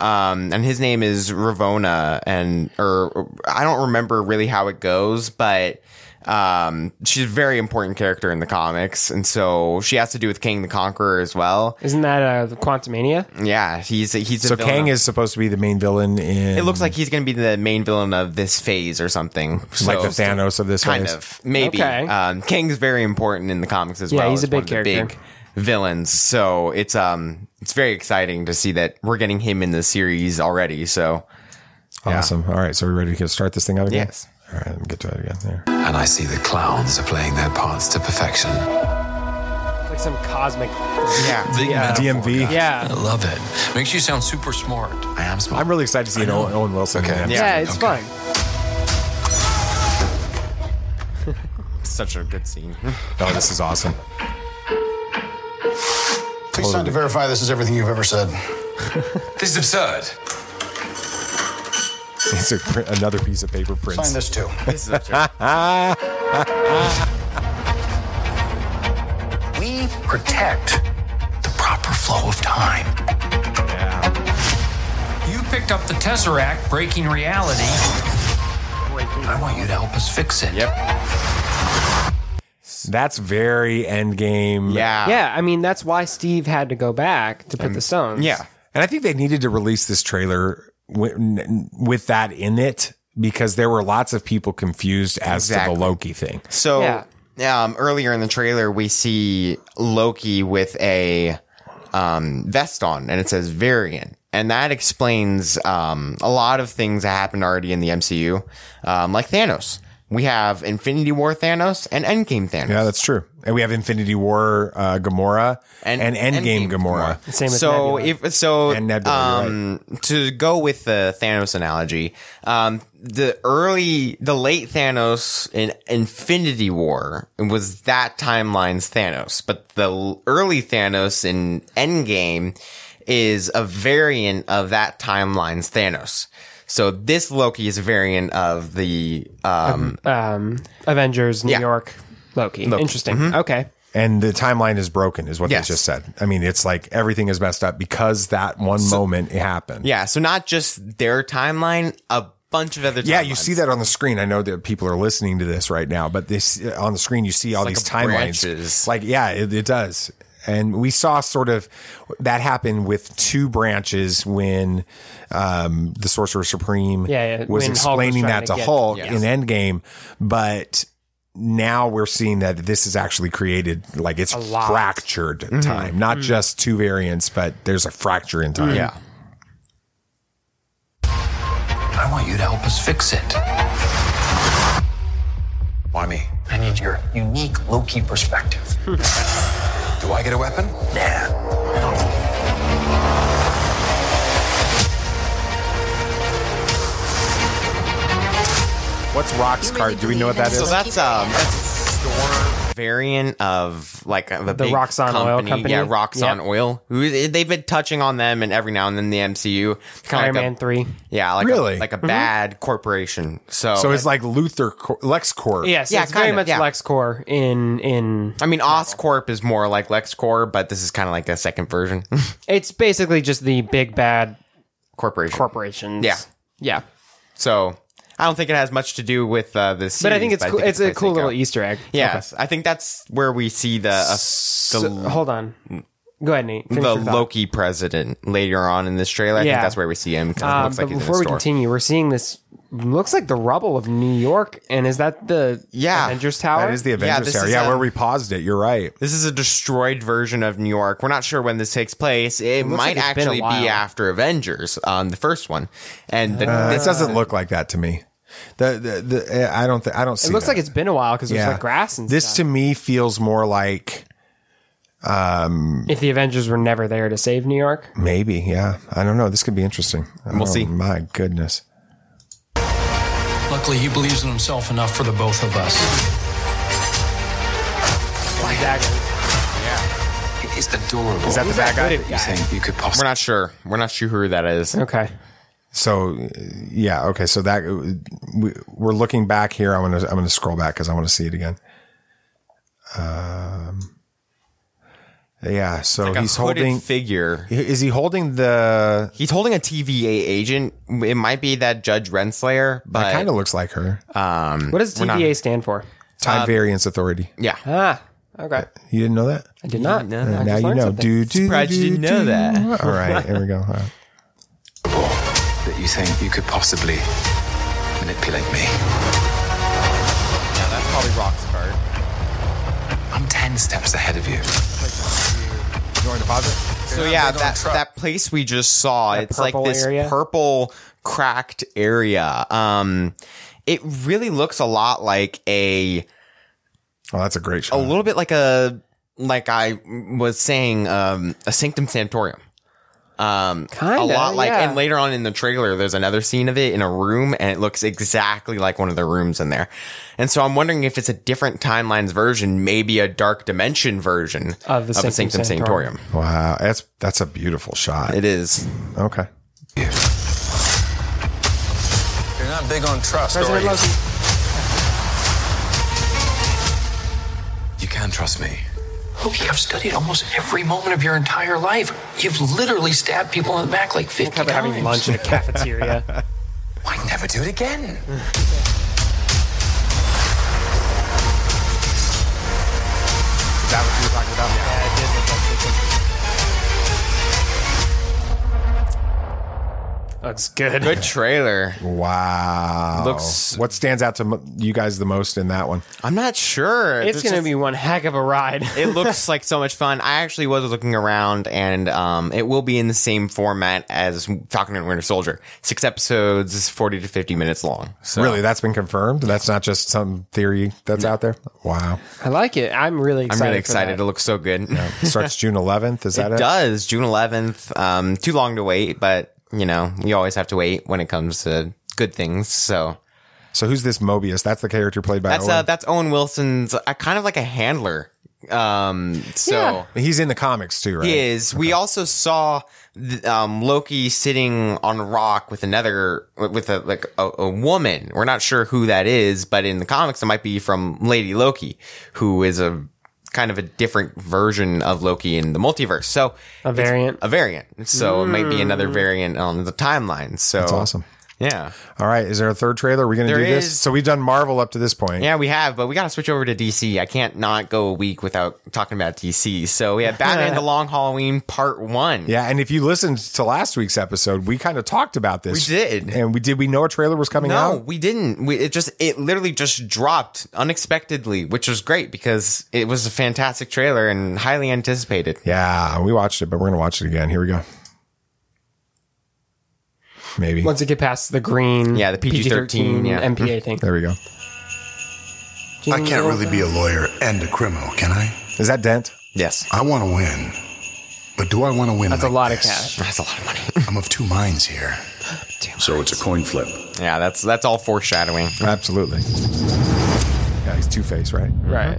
Um, and his name is Ravonna, and or I don't remember really how it goes, but um, she's a very important character in the comics, and so she has to do with Kang the Conqueror as well. Isn't that uh, the Quantumania? Yeah, he's he's So villain Kang is supposed to be the main villain in. It looks like he's going to be the main villain of this phase or something. like the So- Thanos of this kind phase. of maybe. Okay. Um, Kang's very important in the comics as Yeah, well. he's a as one big of the character. big villains. So it's um it's very exciting to see that we're getting him in the series already. So Awesome. All right, so we're ready to start this thing up again. Yes. All right, let me get to it again. There. And I see the clowns are playing their parts to perfection. It's like some cosmic. yeah, Big Yeah. DMV. guy. Yeah. I love it. Makes you sound super smart. I am smart. I'm really excited to see an Owen, Owen Wilson. Okay. in the Yeah, it's Okay. fun. such a good scene. Oh, this is awesome. Please sign to verify this is everything you've ever said. This is absurd. It's a, another piece of paper prints. Sign this too. this is absurd. We protect the proper flow of time. Yeah. You picked up the Tesseract, breaking reality. I want you to help us fix it. Yep. That's very end game. Yeah. Yeah, I mean that's why Steve had to go back to put the stones. Yeah. And I think they needed to release this trailer with, with that in it because there were lots of people confused as to the Loki thing. So Yeah. um, earlier in the trailer, we see Loki with a um, vest on, and it says Varian, and that explains um, a lot of things that happened already in the MCU, um, like Thanos. We have Infinity War Thanos and Endgame Thanos. Yeah, that's true. And we have Infinity War uh, Gamora and, Endgame, Gamora. Same with so Nebula. if so And Nebula, you're um to go with the Thanos analogy um the early the late Thanos in Infinity War was that timeline's Thanos but the early Thanos in Endgame is a variant of that timeline's Thanos so this Loki is a variant of the um um, Avengers New Yeah. York Loki. Loki. Interesting. Mhm. Okay. And the timeline is broken, is what Yes. they just said. I mean, it's like everything is messed up because that one moment it happened. yeah so not just their timeline a bunch of other Yeah, you see that on the screen. I know that people are listening to this right now, but this on the screen you see all like these a timelines. branches. Like, yeah, it, it does. And we saw sort of that happen with two branches when um, the Sorcerer Supreme Yeah, yeah, was when Hulk was explaining that to to get- Hulk Yes. in Endgame. But now we're seeing that this is actually created like it's lot. fractured mm-hmm. time, not mm. just two variants, but there's a fracture in time. Mm. yeah I want you to help us fix it. Why me? I need your unique Loki perspective. Do I get a weapon? Yeah. What's Roxxcart? Do we know what that So that's um that's a store variant of like the, The big Roxxon oil company? Yeah, Roxxon Yep. Oil. Who they've been touching on them and every now and then the MCU. Kind Iron of like Man a, three. yeah, like Really? a, like a mm-hmm. bad corporation. So so it's like Luther Cor- LexCorp. Yes, Yeah, it's very kind of, much yeah. LexCorp in in. I mean Oscorp is more like LexCorp, but this is kind of like a second version It's basically just the big bad corporation. corporations. Yeah. yeah. So I don't think it has much to do with uh, this. But I think it's cool. it's a cool little Easter egg. Yes, I think that's where we see the uh, the So, hold on. Go ahead, Nate. Finish the. Loki president later on in this trailer. I Yeah. think that's where we see him. it Um, looks like but he's before a we store. continue, we're seeing this. Looks like the rubble of New York, and is that the Yeah. Avengers Tower? That is the Avengers this Tower. Yeah, um, where we paused it. You're right. This is a destroyed version of New York. We're not sure when this takes place. It, looks might like it's been a actually be after Avengers, um, the first one. And the, Uh, this doesn't look like that to me. The, the, the eh, I don't think I don't see. It looks that. like it's been a while because there's yeah. like grass and this stuff. to me feels more like um, if the Avengers were never there to save New York, maybe. Yeah, I don't know. This could be interesting. We'll Oh, see. My goodness. Luckily, he believes in himself enough for the both of us. yeah It is adorable. Is that the bad guy? You think you could possibly? We're not sure. We're not sure who that is. Okay. So yeah, okay. So that we, we're looking back here. I'm gonna I'm gonna scroll back because I want to see it again. Um. Yeah. So Like he's hooded holding. figure. Is he holding the? He's holding a TVA agent. It might be that Judge Renslayer, but That kind of looks like her. um, What does we're not- TVA stand for? Time uh, variance authority. Yeah. Ah, okay. You didn't know that? I did not. know that. Uh, now you know. something. Do, do, Surprised you didn't know that. All right, here we go. All right. That you think you could possibly manipulate me? Yeah, that's probably Roxxcart. I'm ten steps ahead of you. You want to pause? So yeah, that that place we just saw, That it's like this area? purple cracked area. Um, it really looks a lot like a Oh, that's a great show. a little bit like a like I was saying um a Sanctum Sanctorium. Um, Kinda, a lot like, yeah. and later on in the trailer, there's another scene of it in a room, and it looks exactly like one of the rooms in there. And so I'm wondering if it's a different timelines version, maybe a Dark Dimension version Of the a Sanctum Sanctum Sanctorium. Sanctorium. Wow, that's that's a beautiful shot. It is. Okay. You're not big on trust, are President you? Loki. You can trust me. Oh, Loki, I've studied almost every moment of your entire life. You've literally stabbed people in the back like 50 Cover having lunch in a cafeteria. Why never do it again? That what you were talking about? yeah, Looks good. Good trailer. Wow. Looks- What stands out to mo- you guys the most in that one? I'm not sure. It's going to be one heck of a ride. it looks like so much fun. I actually was looking around, and um, it will be in the same format as Falcon and Winter Soldier. Six episodes, forty to fifty minutes long. So Really, that's been confirmed. That's not just some theory that's out there. Wow. I like it. I'm really I'm excited. really excited. It looks so good. It starts June 11th. Is that it it? does June 11th. Um, too long to wait, but you know we always have to wait when it comes to good things. So So who's this Mobius? That's the character played by that's Owen. uh, that's Owen Wilson's uh, kind of like a handler. Um, so. Yeah. He's in the comics too, right? He is. We also saw th- um, Loki sitting on a rock with another, with a like a, a woman. We're not sure who that is, but in the comics, it might be from Lady Loki, who is a kind of a different version of Loki in the multiverse. So A variant. a variant. So it might be another hmm. variant on the timeline. So That's awesome. Yeah. All right. Is there a third trailer? Are we going to do this? is. So we've done Marvel up to this point. Yeah, we have, but we got to switch over to DC. I can't not go a week without talking about DC. So we have Batman: The Long Halloween Part One. Yeah, and if you listened to last week's episode, we kind of talked about this. We did. and we did. We know a trailer was coming No, out. No, we didn't. We, it just it literally just dropped unexpectedly, which was great because it was a fantastic trailer and highly anticipated. Yeah, we watched it, but we're gonna watch it again. Here we go. Maybe. Once it get past the green, Yeah, the PG-13, yeah. MPA thing. There we go. I can't really be a lawyer and a criminal, can I? Is that Dent? Yes. I want to win. But do I want to win That's like a lot of cash. That's a lot of money. I'm of two minds here. So it's a coin flip. Yeah, that's that's all foreshadowing. Absolutely. Yeah, he's Two Face, right? Right.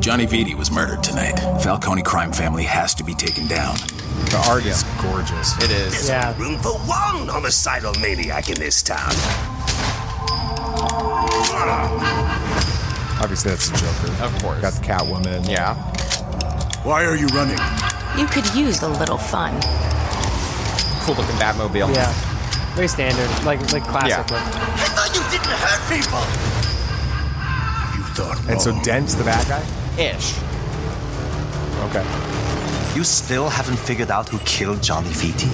Johnny Vitti was murdered tonight. Falcone crime family has to be taken down. The art is gorgeous. It is. There's Yeah. Room for one homicidal maniac in this town. Obviously, that's the Joker. Of course. Got the Catwoman. Yeah. Why are you running? You could use a little fun. Cool looking Batmobile. Yeah. Very standard, like like classic. Yeah. look. I thought you didn't hurt people. You thought And so. Dent's the bad guy. Ish. Okay. You still haven't figured out who killed Johnny Vitti?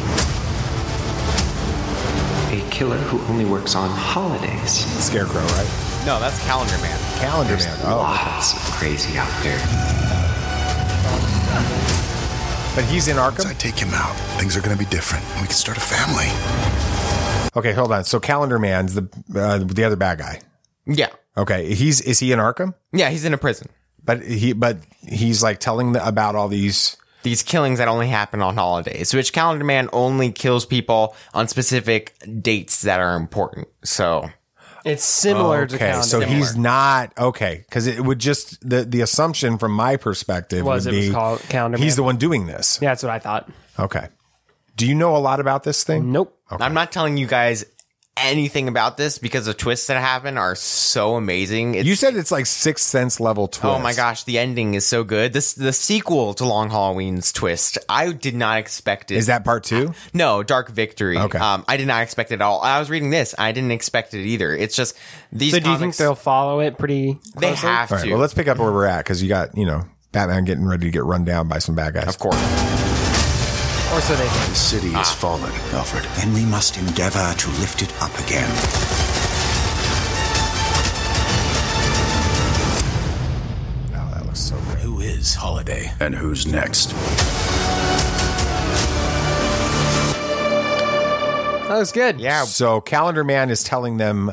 A killer who only works on holidays. Scarecrow, right? No, that's Calendar Man. Calendar Man. Oh, Lots of crazy out there. but he's in Once Arkham. I take him out, things are going to be different. We can start a family. Okay, hold on. So Calendar Man's the uh, the other bad guy. Yeah. Okay, he's is he in Arkham? Yeah, he's in a prison. But he but he's like telling the, about all these. These killings that only happen on holidays, which Calendar Man only kills people on specific dates that are important. So It's similar to okay, Calendar so Man. he's not okay because it would just the the assumption from my perspective Was would it was called Calendar he's Man? the one doing this. Yeah, that's what I thought. Okay. Do you know a lot about this thing? Nope. I'm not telling you guys anything about this because the twists that happen are so amazing. It's, You said it's like Sixth Sense level twist. Oh my gosh, the ending is so good. This the sequel to Long Halloween's twist. I did not expect it. Is that part two? No, Dark Victory. Okay. Um, I did not expect it at all. I was reading this. I didn't expect it either. It's just these. so do you think they'll follow it pretty They have All right, to. well, let's pick up where we're at because you got you know Batman getting ready to get run down by some bad guys. of course. Or so they think. The city has ah. fallen, Alfred. Then we must endeavor to lift it up again. Oh, that looks so good. Who is Holiday? And who's next? That was good. Yeah, So Calendar Man is telling them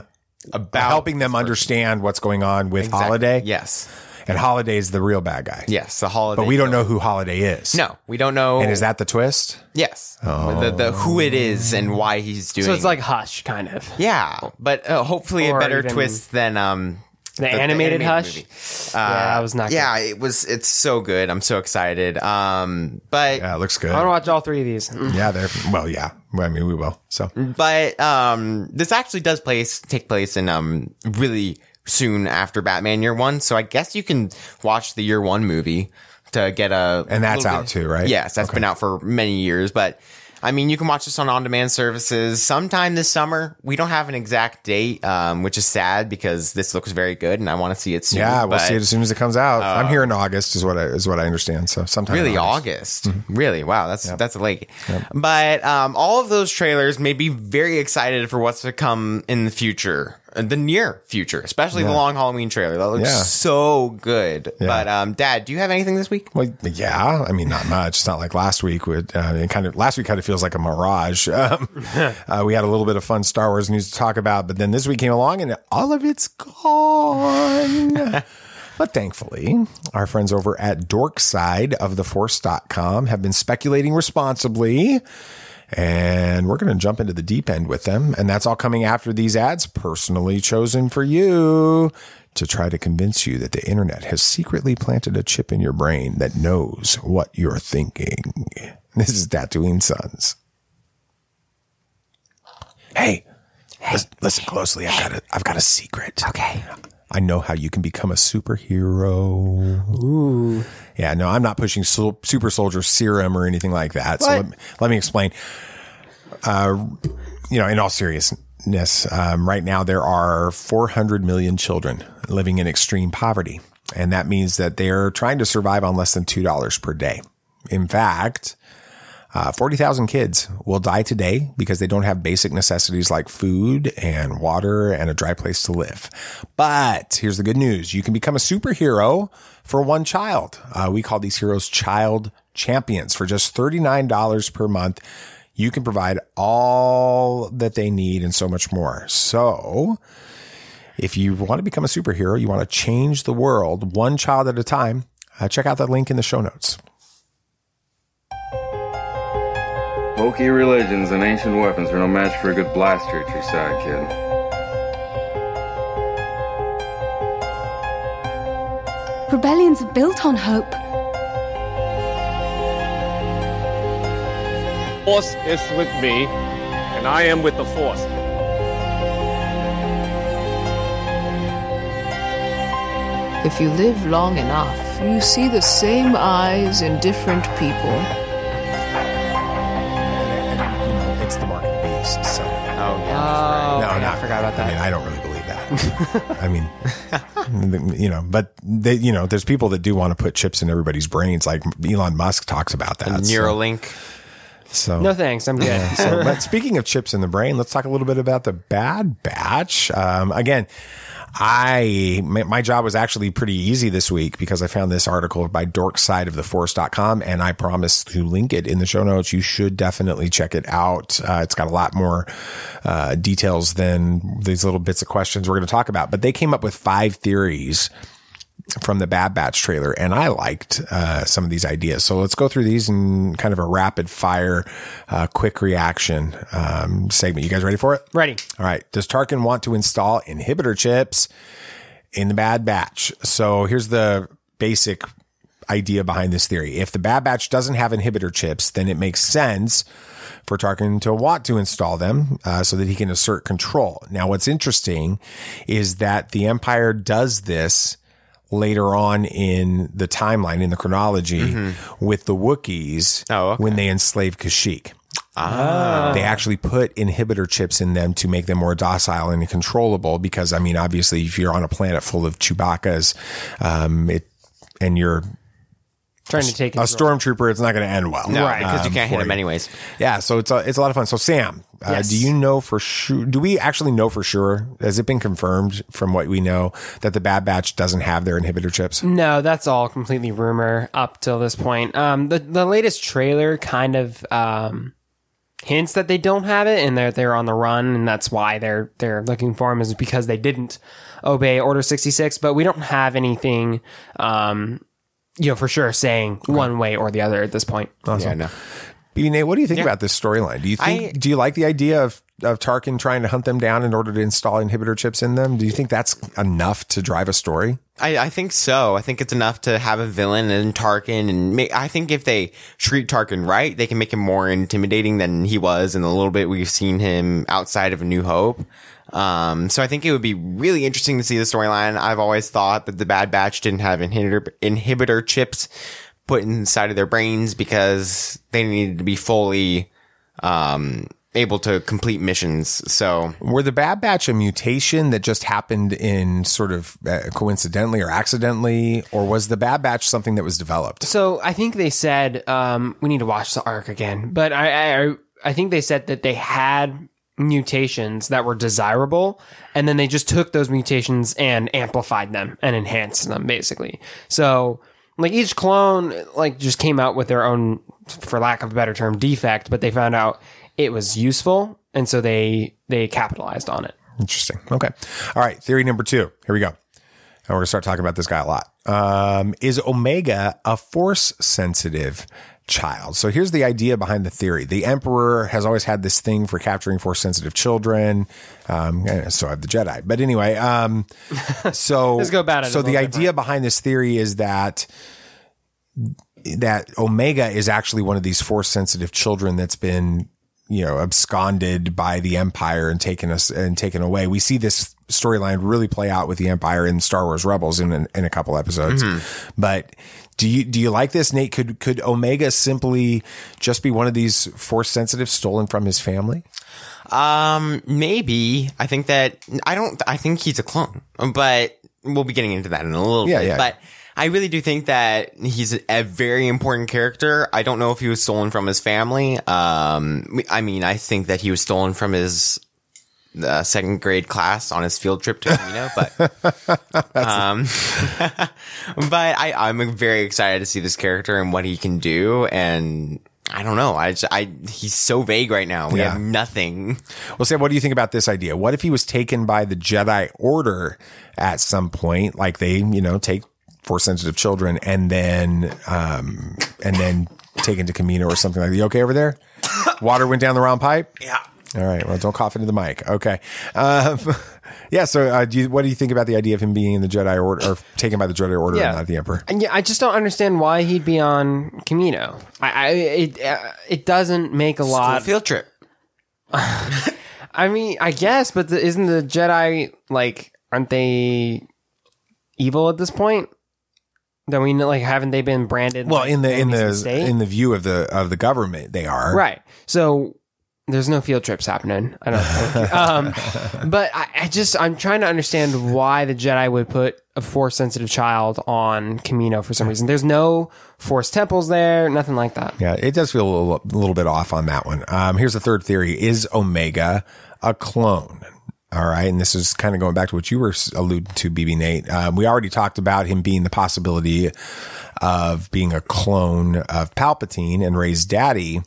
about helping them understand what's going on with Exactly. Holiday. Yes. And Holiday is the real bad guy. Yes, the holiday. But we don't know who Holiday is. No, we don't know. And is that the twist? yes? The, the who it is and why he's doing. So it's like Hush, kind of. yeah, but uh, hopefully a better even twist than um The, animated, Hush. movie. yeah, I was not. Yeah, it was. It's so good. I'm so excited. Um, but Yeah, it looks good. I want to watch all three of these. Yeah, they're well, yeah. Well, I mean, we will. So but um, this actually does place take place in um really soon after Batman Year One. So I guess you can watch the Year One movie to get a And that's out too, right? Yes, that's Okay. been out for many years, but. I mean, you can watch this on on-demand services sometime this summer. We don't have an exact date, um, which is sad because this looks very good, and I want to see it soon. yeah, we'll but- see it as soon as it comes out. I'm here in August, is what I is what I understand. So sometime Really, August. August? Really? Wow, that's that's late. But um, all of those trailers made me very excited for what's to come in the future, uh, the near future, especially the Yeah. long Halloween trailer. That looks Yeah. so good. But um, Dad, do you have anything this week? Well, yeah. I mean, not much. It's not like last week. With uh, it kind of last week kind of feels like a mirage. Um, uh, we had a little bit of fun Star Wars news to talk about, but then this week came along and all of it's gone. But thankfully, our friends over at dorksideoftheforce.com have been speculating responsibly. And we're going to jump into the deep end with them. And that's all coming after these ads personally chosen for you to try to convince you that the internet has secretly planted a chip in your brain that knows what you're thinking. This is Tatooine Sons. Hey, lis- listen closely. I've got a, I've got a secret. Okay. I know how you can become a superhero. Ooh. Yeah, no, I'm not pushing super soldier serum or anything like that. So let, me- let me explain. Uh, you know, in all seriousness, um, right now there are 400 million children living in extreme poverty. And that means that they're trying to survive on less than $2 per day. In fact, uh, 40,000 kids will die today because they don't have basic necessities like food and water and a dry place to live. But here's the good news. You can become a superhero for one child. Uh, we call these heroes child champions for just $39 per month. You can provide all that they need and so much more. So if you want to become a superhero, you want to change the world one child at a time, uh, check out that link in the show notes. Hokey religions and ancient weapons are no match for a good blaster at your side, kid. Rebellions are built on hope. Force is with me, and I am with the Force. If you live long enough, you see the same eyes in different people. About that. I mean, I don't really believe that. I mean, you know, but they, you know, there's people that do want to put chips in everybody's brains. Like Elon Musk talks about that. so- Neuralink. So, No thanks. I'm good. Yeah, so, but speaking of chips in the brain, let's talk a little bit about the Bad Batch. Um, again, I my, job was actually pretty easy this week because I found this article by dorksideoftheforce.com and I promise to link it in the show notes. You should definitely check it out. Uh, it's got a lot more uh, details than these little bits of questions we're going to talk about. But they came up with five theories from the Bad Batch trailer, and I liked uh, some of these ideas. So let's go through these in kind of a rapid fire, uh, quick reaction um, segment. You guys ready for it? Ready. All right. Does Tarkin want to install inhibitor chips in the Bad Batch? So here's the basic idea behind this theory. If the Bad Batch doesn't have inhibitor chips, then it makes sense for Tarkin to want to install them uh, so that he can assert control. Now, what's interesting is that the Empire does this later on in the timeline, in the chronology, with the Wookiees when they enslave Kashyyyk. Ah. They actually put inhibitor chips in them to make them more docile and controllable. Because I mean, obviously, if you're on a planet full of Chewbacca's, um, it and you're Trying to take a control. stormtrooper, it's not going to end well. No, because you um, can't hit for him you. anyways. Yeah, so it's a it's a lot of fun. So Sam, uh, do you know for sure? Do we actually know for sure? Has it been confirmed from what we know that the Bad Batch doesn't have their inhibitor chips? No, that's all completely rumor up till this point. Um, the the latest trailer kind of um, hints that they don't have it, and they're they're on the run, and that's why they're they're looking for them is because they didn't obey Order sixty six. But we don't have anything, um, you know, for sure saying one way or the other at this point. Awesome. Yeah, no. Nate, what do you think about this storyline? Do you think I- do you like the idea of of Tarkin trying to hunt them down in order to install inhibitor chips in them? Do you think that's enough to drive a story? I, I think so. I think it's enough to have a villain in Tarkin, and make, I think if they treat Tarkin right, they can make him more intimidating than he was in the little bit we've seen him outside of A New Hope. Um, so I think it would be really interesting to see the storyline. I've always thought that the Bad Batch didn't have inhibitor inhibitor chips put inside of their brains because they needed to be fully um, able to complete missions. So Were the Bad Batch a mutation that just happened in sort of uh, coincidentally or accidentally, or was the Bad Batch something that was developed? So I think they said um, we need to watch the arc again, but I, I I think they said that they had mutations that were desirable, and then they just took those mutations and amplified them and enhanced them, basically. So like each clone like just came out with their own, for lack of a better term, defect, but they found out it was useful, and so they they capitalized on it. Interesting. Okay. All right. Theory number two. Here we go. And we're going to start talking about this guy a lot. Um, is Omega a force sensitive child? So here's the idea behind the theory. The Emperor has always had this thing for capturing force sensitive children. Um, so have the Jedi. But anyway, um, so, Let's go about it so the idea behind this theory is that that Omega is actually one of these force sensitive children that's been, you know, absconded by the Empire and taken us and taken away. We see this storyline really play out with the Empire in Star Wars Rebels in in a couple episodes. But do you do you like this, Nate? Could could Omega simply just be one of these force sensitive stolen from his family? Um, maybe. I think that I don't. I think he's a clone, but we'll be getting into that in a little Yeah, bit. yeah. But I really do think that he's a very important character. I don't know if he was stolen from his family. Um, I mean, I think that he was stolen from his uh, second grade class on his field trip to Kamino, but um, but I I'm very excited to see this character and what he can do and. I don't know. I, just, I he's so vague right now. We Yeah. have nothing. Well, Sam, what do you think about this idea? What if he was taken by the Jedi Order at some point, like they, you know, take force sensitive children and then, um, and then taken to Kamino or something like that? You okay over there? Water went down the wrong pipe? Yeah. All right. Well, don't cough into the mic. Okay. Um, yeah. So, uh, do you, what do you think about the idea of him being in the Jedi Order or taken by the Jedi Order Yeah. and not the Emperor? And yeah, I just don't understand why he'd be on Kamino. I, I it uh, it doesn't make a lot. field trip. I mean, I guess, but the, isn't the Jedi like aren't they evil at this point? Then we like haven't they been branded? Well, like, in the, in the, state? in the view of the, of the government, they are. right. So there's no field trips happening. I don't think. um, but I, I just I'm trying to understand why the Jedi would put a force sensitive child on Kamino for some reason. There's no force temples there, nothing like that. Yeah, it does feel a little, a little bit off on that one. Um, here's the third theory: Is Omega a clone? All right, and this is kind of going back to what you were alluding to, BB Nate. Um, we already talked about him being the possibility of being a clone of Palpatine and Rey's daddy,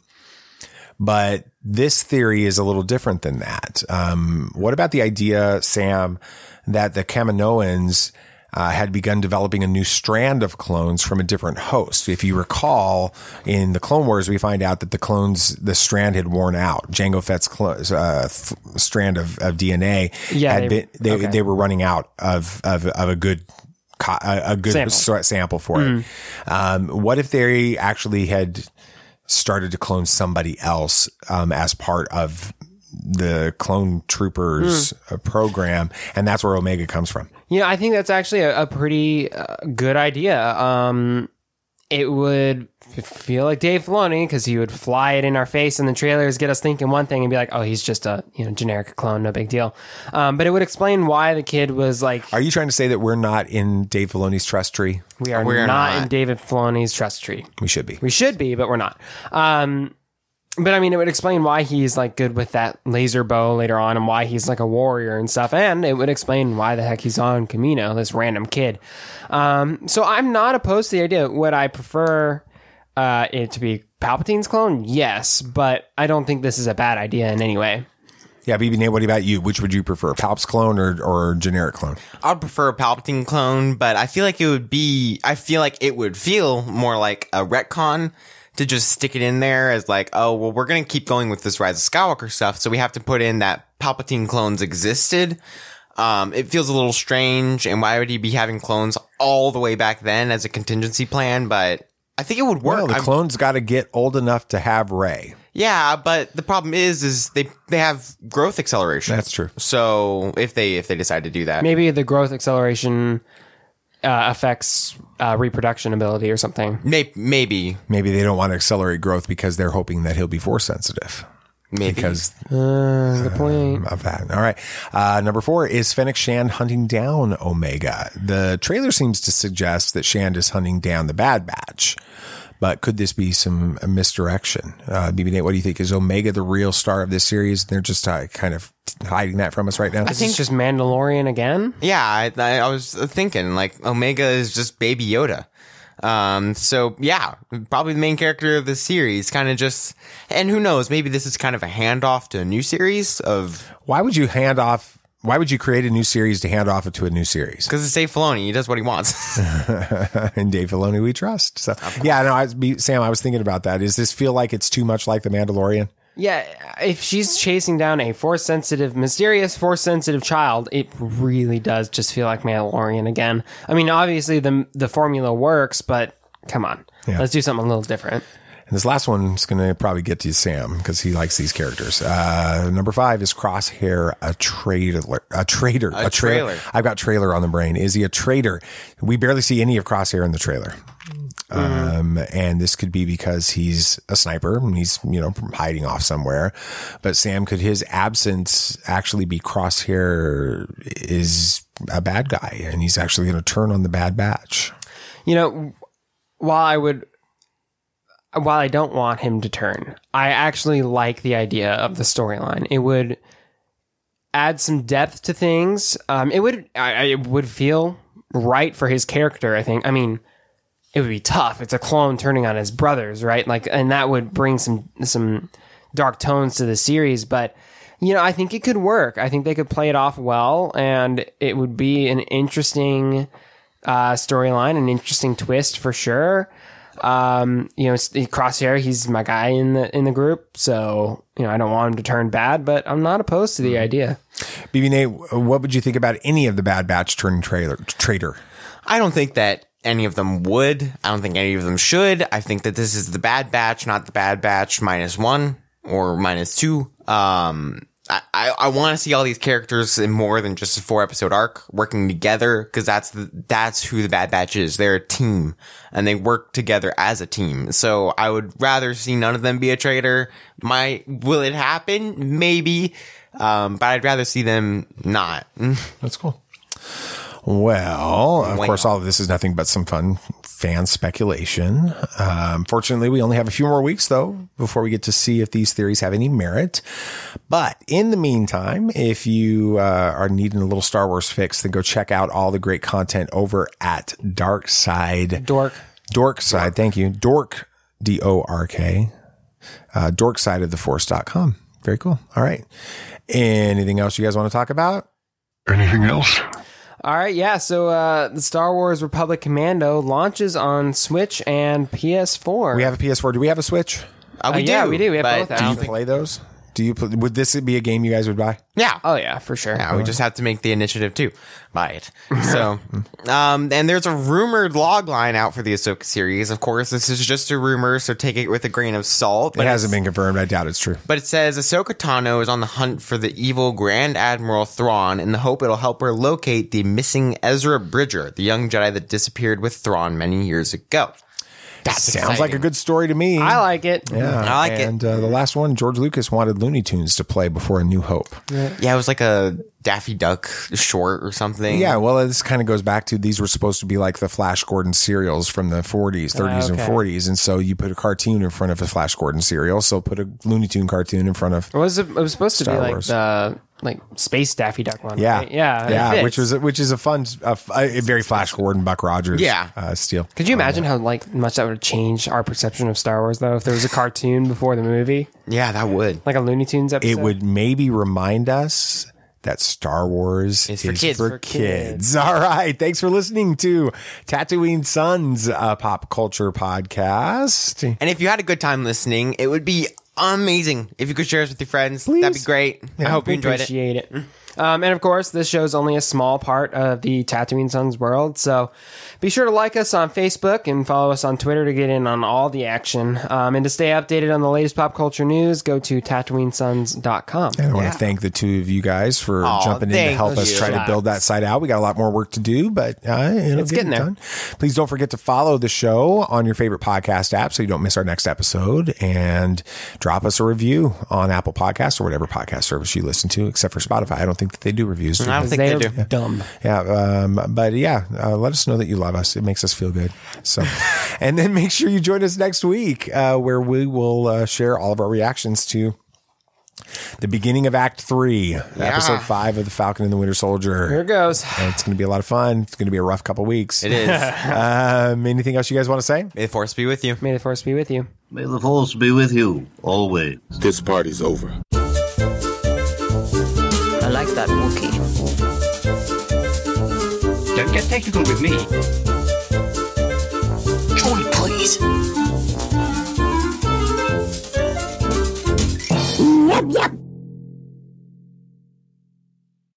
but this theory is a little different than that. Um, what about the idea, Sam, that the Kaminoans uh, had begun developing a new strand of clones from a different host. If you recall, in the Clone Wars, we find out that the clones, the strand had worn out. Jango Fett's clo- uh, f- strand of, of DNA Yeah, had they- been, they, okay. they were running out of, of, of a good co- a, good Sample. sample, for it. Um, what if they actually had started to clone somebody else um, as part of the clone troopers uh, program, and that's where Omega comes from. You know, I think that's actually a, a pretty uh, good idea. Um, it would feel like Dave Filoni because he would fly it in our face in the trailers, get us thinking one thing, and be like, "Oh, he's just a you know generic clone, no big deal." Um, but it would explain why the kid was like, Are you trying to say that we're not in Dave Filoni's trust tree? "We are, We're not, not. in David Filoni's trust tree." We should be. We should be, but we're not. Um, but I mean, it would explain why he's like good with that laser bow later on, and why he's like a warrior and stuff, and it would explain why the heck he's on Kamino, this random kid. Um, so I'm not opposed to the idea. Would I prefer uh, it to be Palpatine's clone? Yes, but I don't think this is a bad idea in any way. Yeah, BB Nate, what about you? Which would you prefer, Palp's clone or, or generic clone? I'd prefer a Palpatine clone, but I feel like it would be, I feel like it would feel more like a retcon to just stick it in there as like, oh, well, we're going to keep going with this Rise of Skywalker stuff. So we have to put in that Palpatine clones existed. Um, it feels a little strange. And why would he be having clones all the way back then as a contingency plan? But I think it would work. Well, the I'm- got to get old enough to have Rey. yeah, but the problem is, is they, they have growth acceleration. That's true. So if they, if they decide to do that, Maybe the growth acceleration uh, affects uh, reproduction ability or something. May- maybe, Maybe they don't want to accelerate growth because they're hoping that he'll be force sensitive. maybe. Because Uh, good point. of that. All right. Uh, number four is Fennec Shand hunting down Omega. The trailer seems to suggest that Shand is hunting down the Bad Batch. But could this be some misdirection? Uh, BB Nate, what do you think? Is Omega the real star of this series? They're just uh, kind of hiding that from us right now. I think just Mandalorian again. Yeah, I, I I was thinking like Omega is just Baby Yoda. Um, so yeah, probably the main character of the series, kind of just, and who knows, maybe this is kind of a handoff to a new series of Why would you hand off? Why would you create a new series to hand off it to a new series? because it's Dave Filoni, he does what he wants. and Dave Filoni, we trust. So yeah, no, I, be- Sam, I was thinking about that. Does this feel like it's too much like the Mandalorian? Yeah, if she's chasing down a force sensitive, mysterious force sensitive child, it really does just feel like Mandalorian again. I mean, obviously the the formula works, but come on, Yeah. let's do something a little different. And this last one's going to probably get to Sam because he likes these characters. Uh, number five is Crosshair, a traitor, a traitor, A tra- trailer. I've got trailer on the brain. Is he a traitor? We barely see any of Crosshair in the trailer. Um, and this could be because he's a sniper and he's, you know, hiding off somewhere. But Sam, could his absence actually be Crosshair is a bad guy and he's actually going to turn on the bad batch? You know, while I would, while I don't want him to turn, I actually like the idea of the storyline. It would add some depth to things. Um, it would, I, I- it would feel right for his character. I think. I mean, it would be tough. It's a clone turning on his brothers, right? Like, and that would bring some some dark tones to the series. But you know, I think it could work. I think they could play it off well, and it would be an interesting uh, storyline, an interesting twist for sure. Um, you know, s- Crosshair, he's my guy in the in the group, so you know, I don't want him to turn bad, but I'm not opposed to the idea. BB Nate, what would you think about any of the bad batch turning trailer traitor? I don't think that any of them would. I don't think any of them should. I think that this is the bad batch, not the bad batch minus one or minus two. Um, I, I, I want to see all these characters in more than just a four episode arc working together because that's the, that's who the Bad Batch is. They're a team and they work together as a team. So I would rather see none of them be a traitor. My, will it happen? Maybe. Um, but I'd rather see them not. That's cool. Well, of Well. course, all of this is nothing but some fun fan speculation. Um, fortunately, we only have a few more weeks, though, before we get to see if these theories have any merit. But in the meantime, if you uh, are needing a little Star Wars fix, then go check out all the great content over at Dark Side. Dork. Dork Side. Thank you. Dork, D O R K. Uh, dorksideoftheforce.com. Very cool. All right. Anything else you guys want to talk about? Anything else? All right, yeah. So uh, the Star Wars Republic Commando launches on Switch and PS4. We have a PS4. Do we have a Switch? Uh, we Uh, yeah, do, we do. We have but both do out. Do you you play those? Do you? Pl- would this be a game you guys would buy? Yeah. Oh yeah, for sure. Yeah, we just have to make the initiative to buy it. So, um, and there's a rumored log line out for the Ahsoka series. Of course, this is just a rumor, so take it with a grain of salt. But it hasn't been confirmed. I doubt it's true. But it says Ahsoka Tano is on the hunt for the evil Grand Admiral Thrawn in the hope it'll help her locate the missing Ezra Bridger, the young Jedi that disappeared with Thrawn many years ago. That's Sounds exciting. like a good story to me. I like it. Yeah, I like it. and, uh, the last one, George Lucas wanted Looney Tunes to play before A New Hope. Yeah, it was like a Daffy Duck short or something. Yeah, well, this kind of goes back to these were supposed to be like the Flash Gordon serials from the 40s, 30s, and okay. 40s. And so you put a cartoon in front of a Flash Gordon serial. So put a Looney Tune cartoon in front of. It was it was supposed to be like Wars. the like space Daffy Duck one. Yeah. right? yeah, Yeah. Which was, which is a fun, a very Flash Gordon, Buck Rogers Yeah. uh, steal. Could you imagine how like much that would have changed our perception of Star Wars though if there was a cartoon before the movie, Yeah, that would. like a Looney Tunes episode? It would maybe remind us that Star Wars is for kids. for For kids. kids. All right. Thanks for listening to Tatooine Sons a uh, Pop Culture Podcast. And if you had a good time listening, it would be amazing if you could share us with your friends. That'd be great. I hope you enjoyed it. it. Um, and of course, this show's only a small part of the Tatooine Sons world. So be sure to like us on Facebook and follow us on Twitter to get in on all the action. Um, and to stay updated on the latest pop culture news, go to TatooineSons.com. And I want to thank the two of you guys for Aw, jumping in to help us you. try to build that site out. We got a lot more work to do, but uh, It's get getting it there. done. Please don't forget to follow the show on your favorite podcast app so you don't miss our next episode and drop us a review on Apple Podcasts or whatever podcast service you listen to, except for Spotify. I don't think that they do reviews. do I don't think they They're do. dumb. Yeah, um, but yeah, uh, let us know that you love us. It makes us feel good. So, and then make sure you join us next week uh, where we will uh, share all of our reactions to the beginning of Act Three, Episode Five of the Falcon and the Winter Soldier. Here it goes. And it's going to be a lot of fun. It's going to be a rough couple weeks. It is. Um, anything else you guys want to say? May the force be with you. May the force be with you. May the force be with you always. This party's over like that Wookiee. Don't get technical with me. Join, please. Yep, yep.